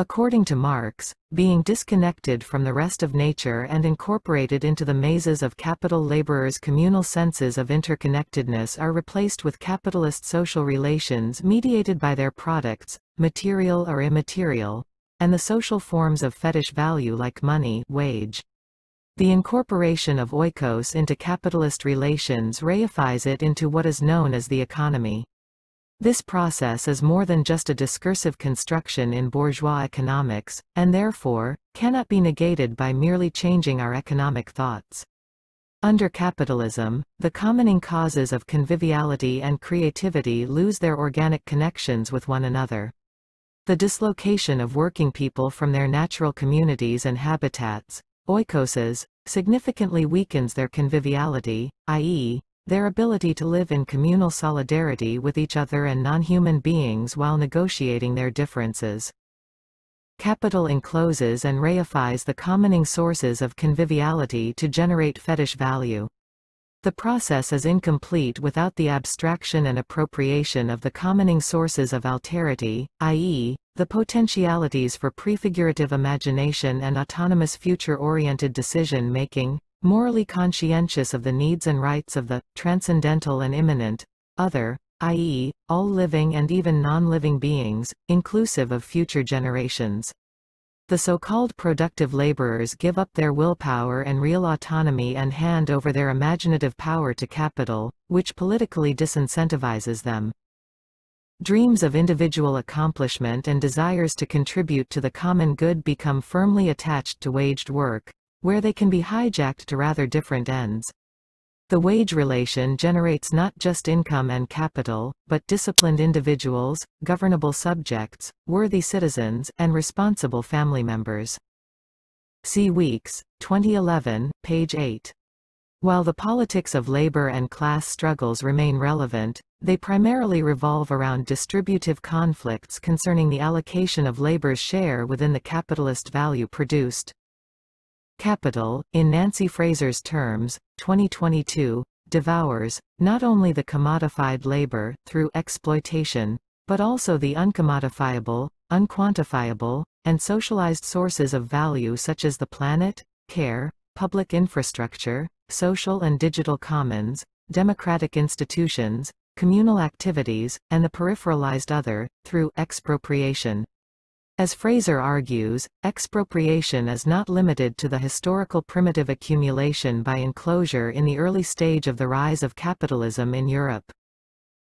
According to Marx, being disconnected from the rest of nature and incorporated into the mazes of capital laborers' communal senses of interconnectedness are replaced with capitalist social relations mediated by their products, material or immaterial, and the social forms of fetish value like money wage. The incorporation of oikos into capitalist relations reifies it into what is known as the economy. This process is more than just a discursive construction in bourgeois economics, and therefore, cannot be negated by merely changing our economic thoughts. Under capitalism, the commoning causes of conviviality and creativity lose their organic connections with one another. The dislocation of working people from their natural communities and habitats, oikoses, significantly weakens their conviviality, i.e., their ability to live in communal solidarity with each other and non-human beings while negotiating their differences. Capital encloses and reifies the commoning sources of conviviality to generate fetish value. The process is incomplete without the abstraction and appropriation of the commoning sources of alterity, i.e., the potentialities for prefigurative imagination and autonomous future-oriented decision-making, morally conscientious of the needs and rights of the transcendental and immanent other, i.e., all living and even non-living beings, inclusive of future generations. The so-called productive laborers give up their willpower and real autonomy and hand over their imaginative power to capital, which politically disincentivizes them. Dreams of individual accomplishment and desires to contribute to the common good become firmly attached to waged work, where they can be hijacked to rather different ends. The wage relation generates not just income and capital, but disciplined individuals, governable subjects, worthy citizens, and responsible family members. See Weeks, 2011, page 8. While the politics of labor and class struggles remain relevant, they primarily revolve around distributive conflicts concerning the allocation of labor's share within the capitalist value produced. Capital, in Nancy Fraser's terms, 2022, devours, not only the commodified labor, through exploitation, but also the uncommodifiable, unquantifiable, and socialized sources of value such as the planet, care, public infrastructure, social and digital commons, democratic institutions, communal activities, and the peripheralized other, through expropriation. As Fraser argues, expropriation is not limited to the historical primitive accumulation by enclosure in the early stage of the rise of capitalism in Europe.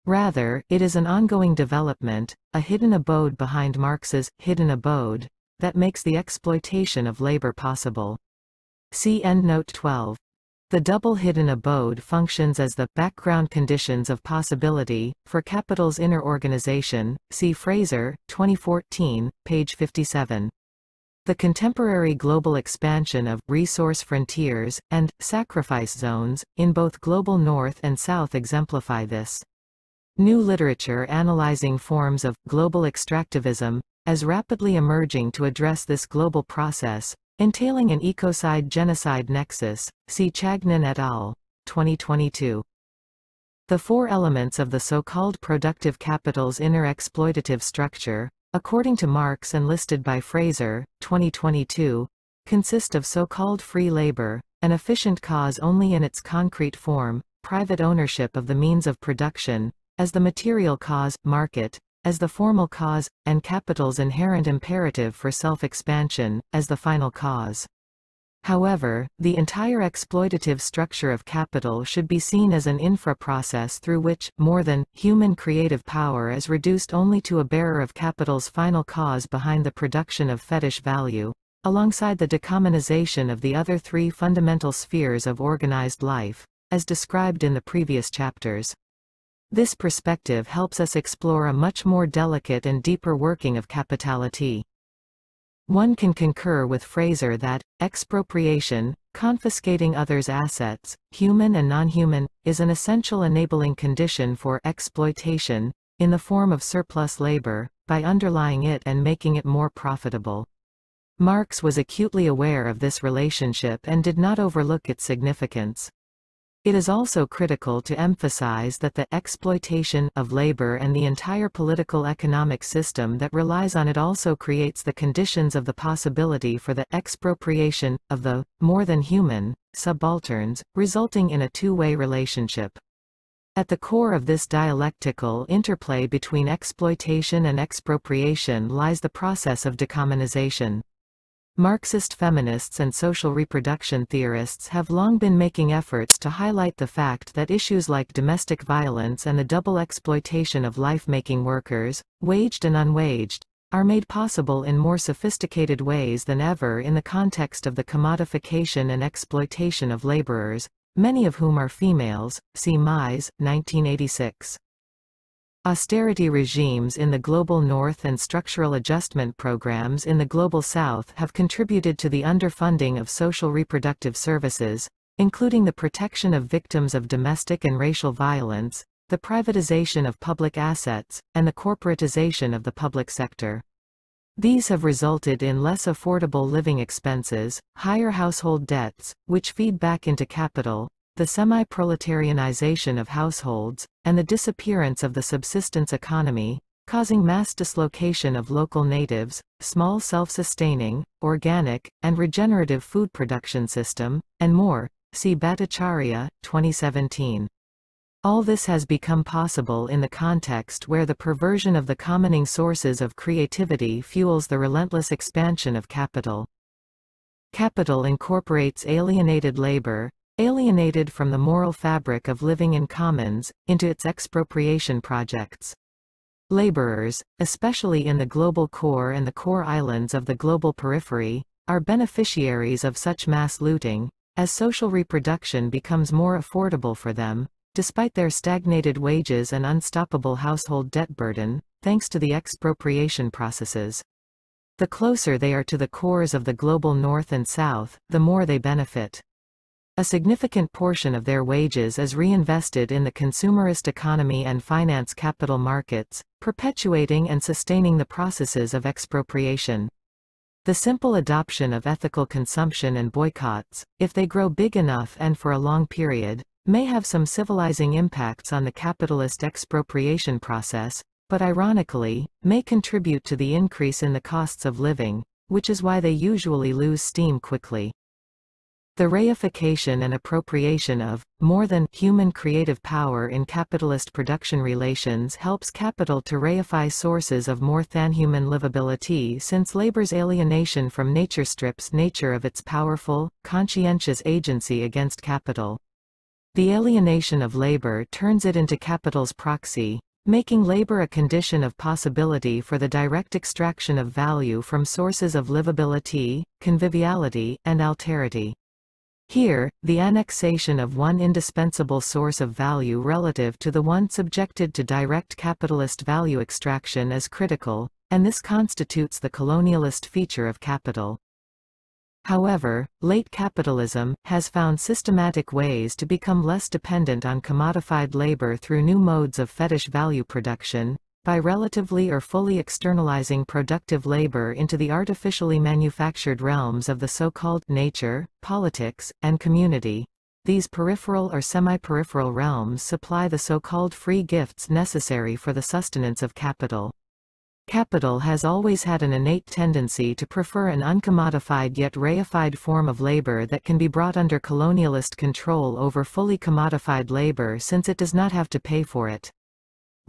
Rather, it is an ongoing development, a hidden abode behind Marx's hidden abode, that makes the exploitation of labor possible. See Endnote 12. The double hidden abode functions as the background conditions of possibility for capital's inner organization. See Fraser, 2014, page 57. The contemporary global expansion of resource frontiers and sacrifice zones in both global north and south exemplify this. New literature analyzing forms of global extractivism as rapidly emerging to address this global process, entailing an ecocide-genocide nexus, see Chagnon et al., 2022. The four elements of the so-called productive capital's inner exploitative structure, according to Marx and listed by Fraser, 2022, consist of so-called free labor, an efficient cause only in its concrete form, private ownership of the means of production, as the material cause, market, as the formal cause, and capital's inherent imperative for self-expansion, as the final cause. However, the entire exploitative structure of capital should be seen as an infra-process through which, more than, human creative power is reduced only to a bearer of capital's final cause behind the production of fetish value, alongside the decommonization of the other three fundamental spheres of organized life, as described in the previous chapters. This perspective helps us explore a much more delicate and deeper working of capitality. One can concur with Fraser that, expropriation, confiscating others' assets, human and non-human, is an essential enabling condition for exploitation, in the form of surplus labor, by underlying it and making it more profitable. Marx was acutely aware of this relationship and did not overlook its significance. It is also critical to emphasize that the exploitation of labor and the entire political economic system that relies on it also creates the conditions of the possibility for the expropriation of the more than human subalterns, resulting in a two-way relationship. At the core of this dialectical interplay between exploitation and expropriation lies the process of decommonization. Marxist feminists and social reproduction theorists have long been making efforts to highlight the fact that issues like domestic violence and the double exploitation of life-making workers, waged and unwaged, are made possible in more sophisticated ways than ever in the context of the commodification and exploitation of laborers, many of whom are females, see Mies, 1986. Austerity regimes in the Global North and structural adjustment programs in the Global South have contributed to the underfunding of social reproductive services, including the protection of victims of domestic and racial violence, the privatization of public assets, and the corporatization of the public sector. These have resulted in less affordable living expenses, higher household debts, which feed back into capital, the semi-proletarianization of households, and the disappearance of the subsistence economy, causing mass dislocation of local natives, small self-sustaining, organic, and regenerative food production system, and more. See Bhattacharya, 2017. All this has become possible in the context where the perversion of the commoning sources of creativity fuels the relentless expansion of capital. Capital incorporates alienated labor, alienated from the moral fabric of living in commons, into its expropriation projects. Laborers, especially in the global core and the core islands of the global periphery, are beneficiaries of such mass looting, as social reproduction becomes more affordable for them, despite their stagnated wages and unstoppable household debt burden, thanks to the expropriation processes. The closer they are to the cores of the global North and South, the more they benefit. A significant portion of their wages is reinvested in the consumerist economy and finance capital markets, perpetuating and sustaining the processes of expropriation. The simple adoption of ethical consumption and boycotts, if they grow big enough and for a long period, may have some civilizing impacts on the capitalist expropriation process, but ironically, may contribute to the increase in the costs of living, which is why they usually lose steam quickly. The reification and appropriation of, more than, human creative power in capitalist production relations helps capital to reify sources of more than human livability since labor's alienation from nature strips nature of its powerful, conscientious agency against capital. The alienation of labor turns it into capital's proxy, making labor a condition of possibility for the direct extraction of value from sources of livability, conviviality, and alterity. Here, the annexation of one indispensable source of value relative to the one subjected to direct capitalist value extraction is critical, and this constitutes the colonialist feature of capital. However, late capitalism has found systematic ways to become less dependent on commodified labor through new modes of fetish value production, by relatively or fully externalizing productive labor into the artificially manufactured realms of the so-called nature, politics, and community. These peripheral or semi-peripheral realms supply the so-called free gifts necessary for the sustenance of capital. Capital has always had an innate tendency to prefer an uncommodified yet reified form of labor that can be brought under colonialist control over fully commodified labor since it does not have to pay for it.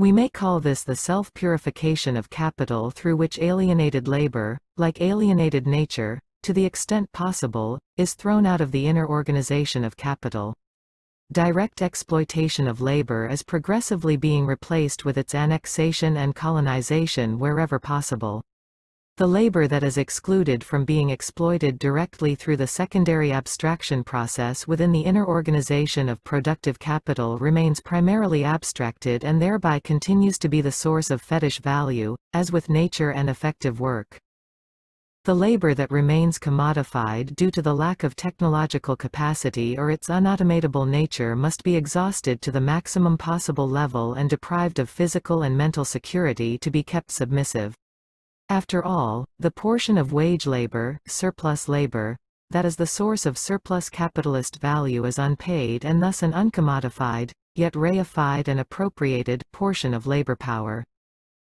We may call this the self-purification of capital through which alienated labor, like alienated nature, to the extent possible, is thrown out of the inner organization of capital. Direct exploitation of labor is progressively being replaced with its annexation and colonization wherever possible. The labor that is excluded from being exploited directly through the secondary abstraction process within the inner organization of productive capital remains primarily abstracted and thereby continues to be the source of fetish value, as with nature and effective work. The labor that remains commodified due to the lack of technological capacity or its unautomatable nature must be exhausted to the maximum possible level and deprived of physical and mental security to be kept submissive. After all, the portion of wage labor, surplus labor, that is the source of surplus capitalist value is unpaid and thus an uncommodified, yet reified and appropriated, portion of labor power.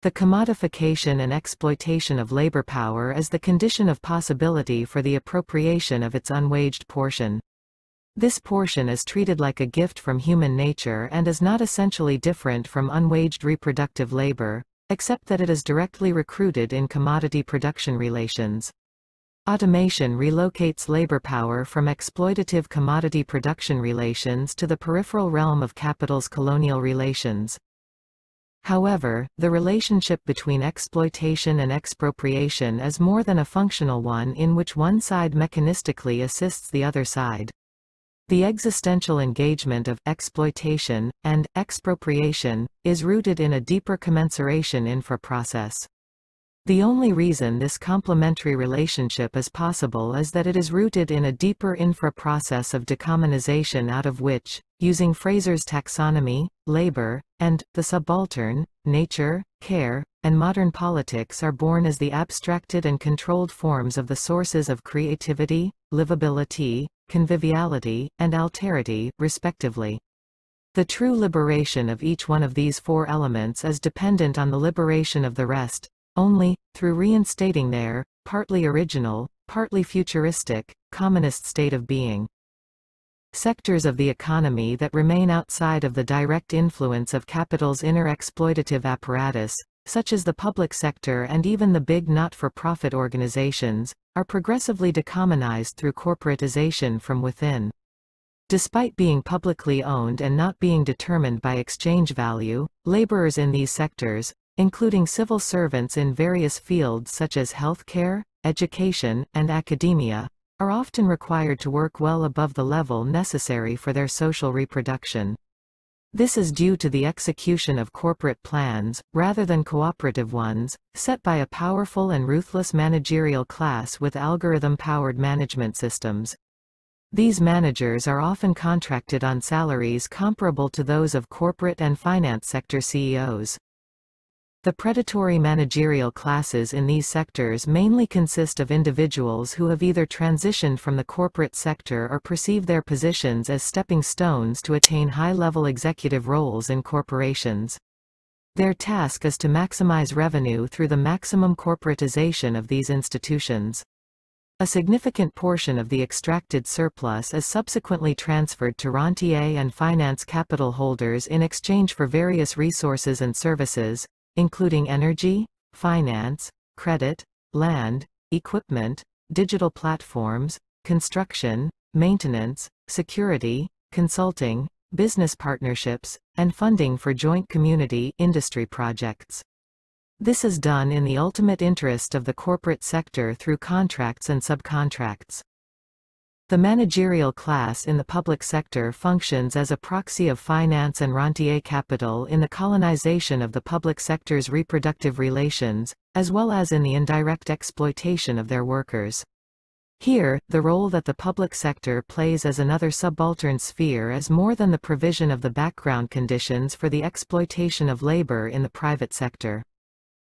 The commodification and exploitation of labor power is the condition of possibility for the appropriation of its unwaged portion. This portion is treated like a gift from human nature and is not essentially different from unwaged reproductive labor, except that it is directly recruited in commodity production relations. Automation relocates labor power from exploitative commodity production relations to the peripheral realm of capital's colonial relations. However, the relationship between exploitation and expropriation is more than a functional one in which one side mechanistically assists the other side. The existential engagement of exploitation and expropriation is rooted in a deeper commensuration infra-process. The only reason this complementary relationship is possible is that it is rooted in a deeper infra-process of decommonization out of which, using Fraser's taxonomy, labor, and, the subaltern, nature, care, and modern politics are born as the abstracted and controlled forms of the sources of creativity, livability, conviviality, and alterity, respectively. The true liberation of each one of these four elements is dependent on the liberation of the rest, only, through reinstating their, partly original, partly futuristic, commonist state of being. Sectors of the economy that remain outside of the direct influence of capital's inner exploitative apparatus, such as the public sector and even the big not-for-profit organizations, are progressively decommonized through corporatization from within. Despite being publicly owned and not being determined by exchange value, laborers in these sectors, including civil servants in various fields such as healthcare, education, and academia, are often required to work well above the level necessary for their social reproduction. This is due to the execution of corporate plans, rather than cooperative ones, set by a powerful and ruthless managerial class with algorithm-powered management systems. These managers are often contracted on salaries comparable to those of corporate and finance sector CEOs. The predatory managerial classes in these sectors mainly consist of individuals who have either transitioned from the corporate sector or perceive their positions as stepping stones to attain high-level executive roles in corporations. Their task is to maximize revenue through the maximum corporatization of these institutions. A significant portion of the extracted surplus is subsequently transferred to rentier and finance capital holders in exchange for various resources and services, including energy, finance, credit, land, equipment, digital platforms, construction, maintenance, security, consulting, business partnerships, and funding for joint community industry projects. This is done in the ultimate interest of the corporate sector through contracts and subcontracts. The managerial class in the public sector functions as a proxy of finance and rentier capital in the colonization of the public sector's reproductive relations, as well as in the indirect exploitation of their workers. Here, the role that the public sector plays as another subaltern sphere is more than the provision of the background conditions for the exploitation of labor in the private sector.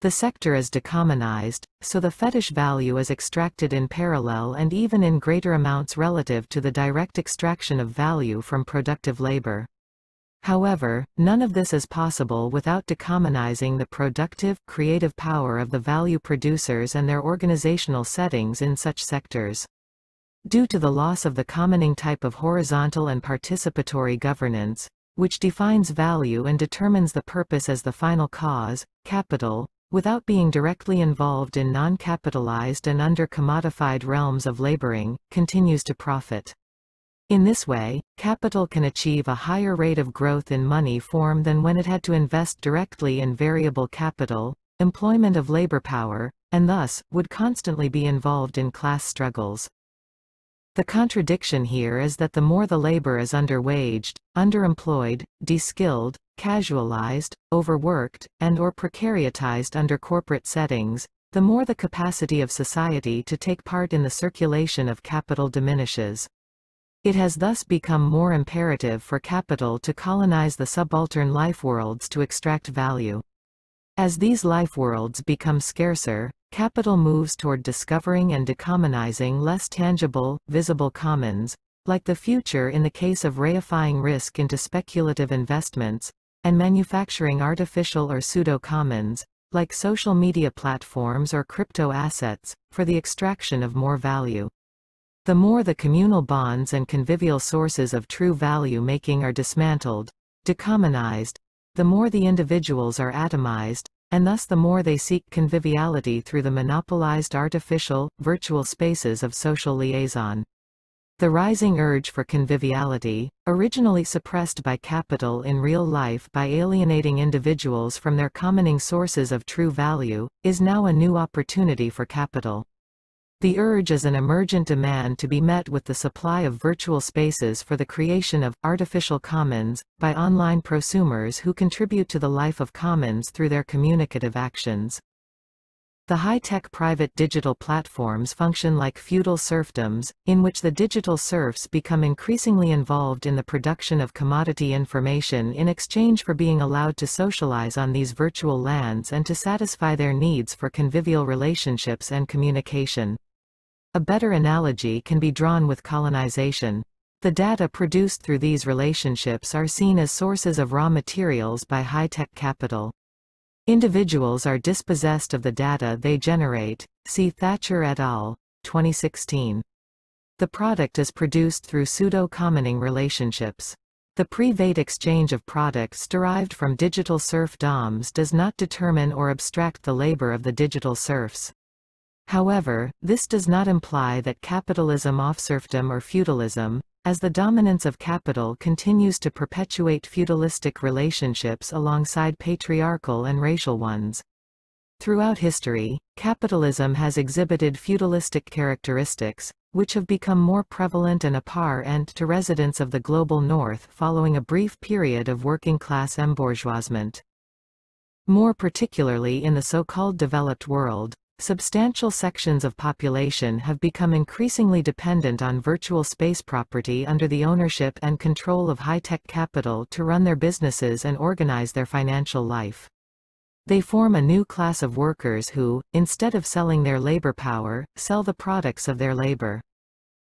The sector is decommonized, so the fetish value is extracted in parallel and even in greater amounts relative to the direct extraction of value from productive labor. However, none of this is possible without decommonizing the productive, creative power of the value producers and their organizational settings in such sectors. Due to the loss of the commoning type of horizontal and participatory governance, which defines value and determines the purpose as the final cause, capital, without being directly involved in non-capitalized and under-commodified realms of laboring, continues to profit. In this way, capital can achieve a higher rate of growth in money form than when it had to invest directly in variable capital, employment of labor power, and thus, would constantly be involved in class struggles. The contradiction here is that the more the labor is underwaged, underemployed, deskilled, casualized, overworked, and or precariatized under corporate settings, the more the capacity of society to take part in the circulation of capital diminishes. It has thus become more imperative for capital to colonize the subaltern life worlds to extract value. As these life worlds become scarcer, capital moves toward discovering and decommonizing less tangible, visible commons, like the future in the case of reifying risk into speculative investments, and manufacturing artificial or pseudo-commons, like social media platforms or crypto assets, for the extraction of more value. The more the communal bonds and convivial sources of true value making are dismantled, decommonized, the more the individuals are atomized, and thus the more they seek conviviality through the monopolized artificial, virtual spaces of social liaison. The rising urge for conviviality, originally suppressed by capital in real life by alienating individuals from their commoning sources of true value, is now a new opportunity for capital. The urge is an emergent demand to be met with the supply of virtual spaces for the creation of artificial commons by online prosumers who contribute to the life of commons through their communicative actions. The high-tech private digital platforms function like feudal serfdoms, in which the digital serfs become increasingly involved in the production of commodity information in exchange for being allowed to socialize on these virtual lands and to satisfy their needs for convivial relationships and communication. A better analogy can be drawn with colonization. The data produced through these relationships are seen as sources of raw materials by high-tech capital. Individuals are dispossessed of the data they generate, see Thatcher et al., 2016. The product is produced through pseudo-commoning relationships. The private exchange of products derived from digital serfdoms does not determine or abstract the labor of the digital serfs. However, this does not imply that capitalism off serfdom or feudalism, as the dominance of capital continues to perpetuate feudalistic relationships alongside patriarchal and racial ones. Throughout history, capitalism has exhibited feudalistic characteristics, which have become more prevalent in a par and to residents of the global north following a brief period of working-class embourgeoisement. More particularly in the so-called developed world, substantial sections of population have become increasingly dependent on virtual space property under the ownership and control of high-tech capital to run their businesses and organize their financial life. They form a new class of workers who, instead of selling their labor power, sell the products of their labor.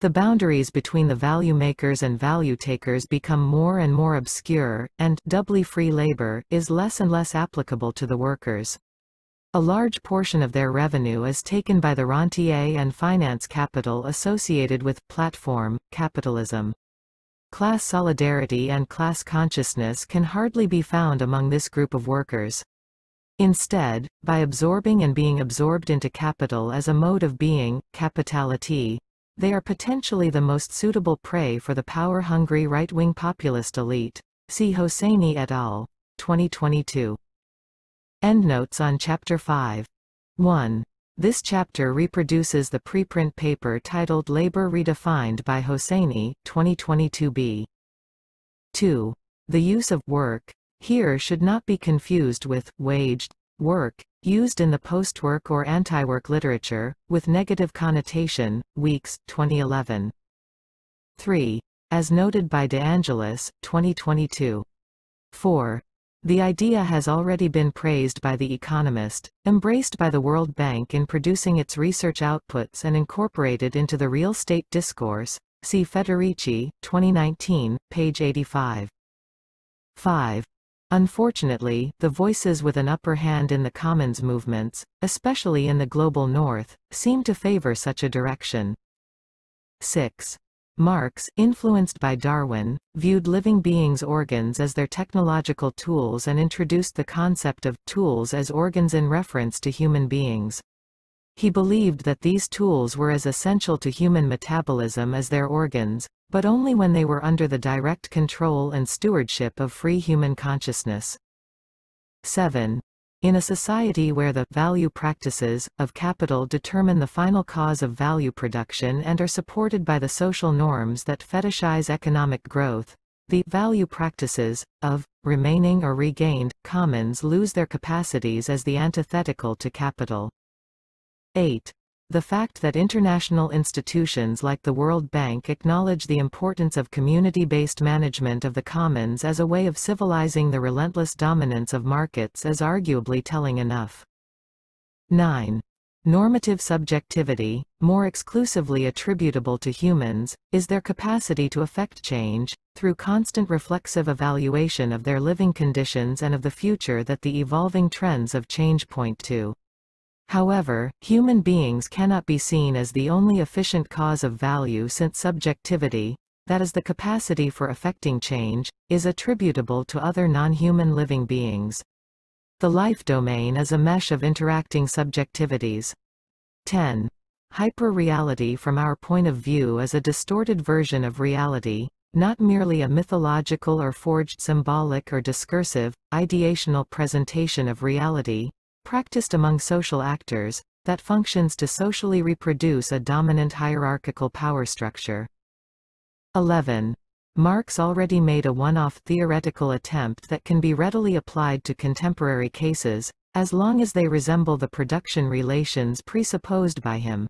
The boundaries between the value makers and value takers become more and more obscure, and doubly free labor is less and less applicable to the workers. A large portion of their revenue is taken by the rentier and finance capital associated with platform capitalism. Class solidarity and class consciousness can hardly be found among this group of workers. Instead, by absorbing and being absorbed into capital as a mode of being, capitality, they are potentially the most suitable prey for the power-hungry right-wing populist elite. See Hosseini et al. 2022. Endnotes on Chapter 5. 1. This chapter reproduces the preprint paper titled Labor Redefined by Hosseini, 2022b. 2. The use of work here should not be confused with waged work, used in the post-work or anti-work literature, with negative connotation, Weeks, 2011. 3. As noted by De Angelis, 2022. 4. The idea has already been praised by The Economist, embraced by the World Bank in producing its research outputs and incorporated into the real estate discourse. See Federici, 2019, page 85. 5. Unfortunately, the voices with an upper hand in the commons movements, especially in the global north, seem to favor such a direction. 6. Marx, influenced by Darwin, viewed living beings' organs as their technological tools and introduced the concept of tools as organs in reference to human beings. He believed that these tools were as essential to human metabolism as their organs, but only when they were under the direct control and stewardship of free human consciousness. 7. In a society where the value practices of capital determine the final cause of value production and are supported by the social norms that fetishize economic growth, the value practices of remaining or regained commons lose their capacities as the antithetical to capital. 8. The fact that international institutions like the World Bank acknowledge the importance of community-based management of the commons as a way of civilizing the relentless dominance of markets is arguably telling enough. 9. Normative subjectivity, more exclusively attributable to humans, is their capacity to effect change, through constant reflexive evaluation of their living conditions and of the future that the evolving trends of change point to. However, human beings cannot be seen as the only efficient cause of value since subjectivity, that is the capacity for affecting change, is attributable to other non-human living beings. The life domain is a mesh of interacting subjectivities. 10. Hyper-reality from our point of view is a distorted version of reality, not merely a mythological or forged symbolic or discursive, ideational presentation of reality, practiced among social actors, that functions to socially reproduce a dominant hierarchical power structure. 11. Marx already made a one-off theoretical attempt that can be readily applied to contemporary cases, as long as they resemble the production relations presupposed by him.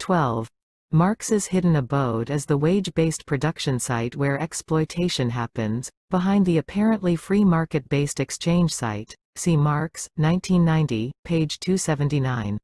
12. Marx's hidden abode is the wage-based production site where exploitation happens, behind the apparently free market-based exchange site, See Marx, 1990, page 279.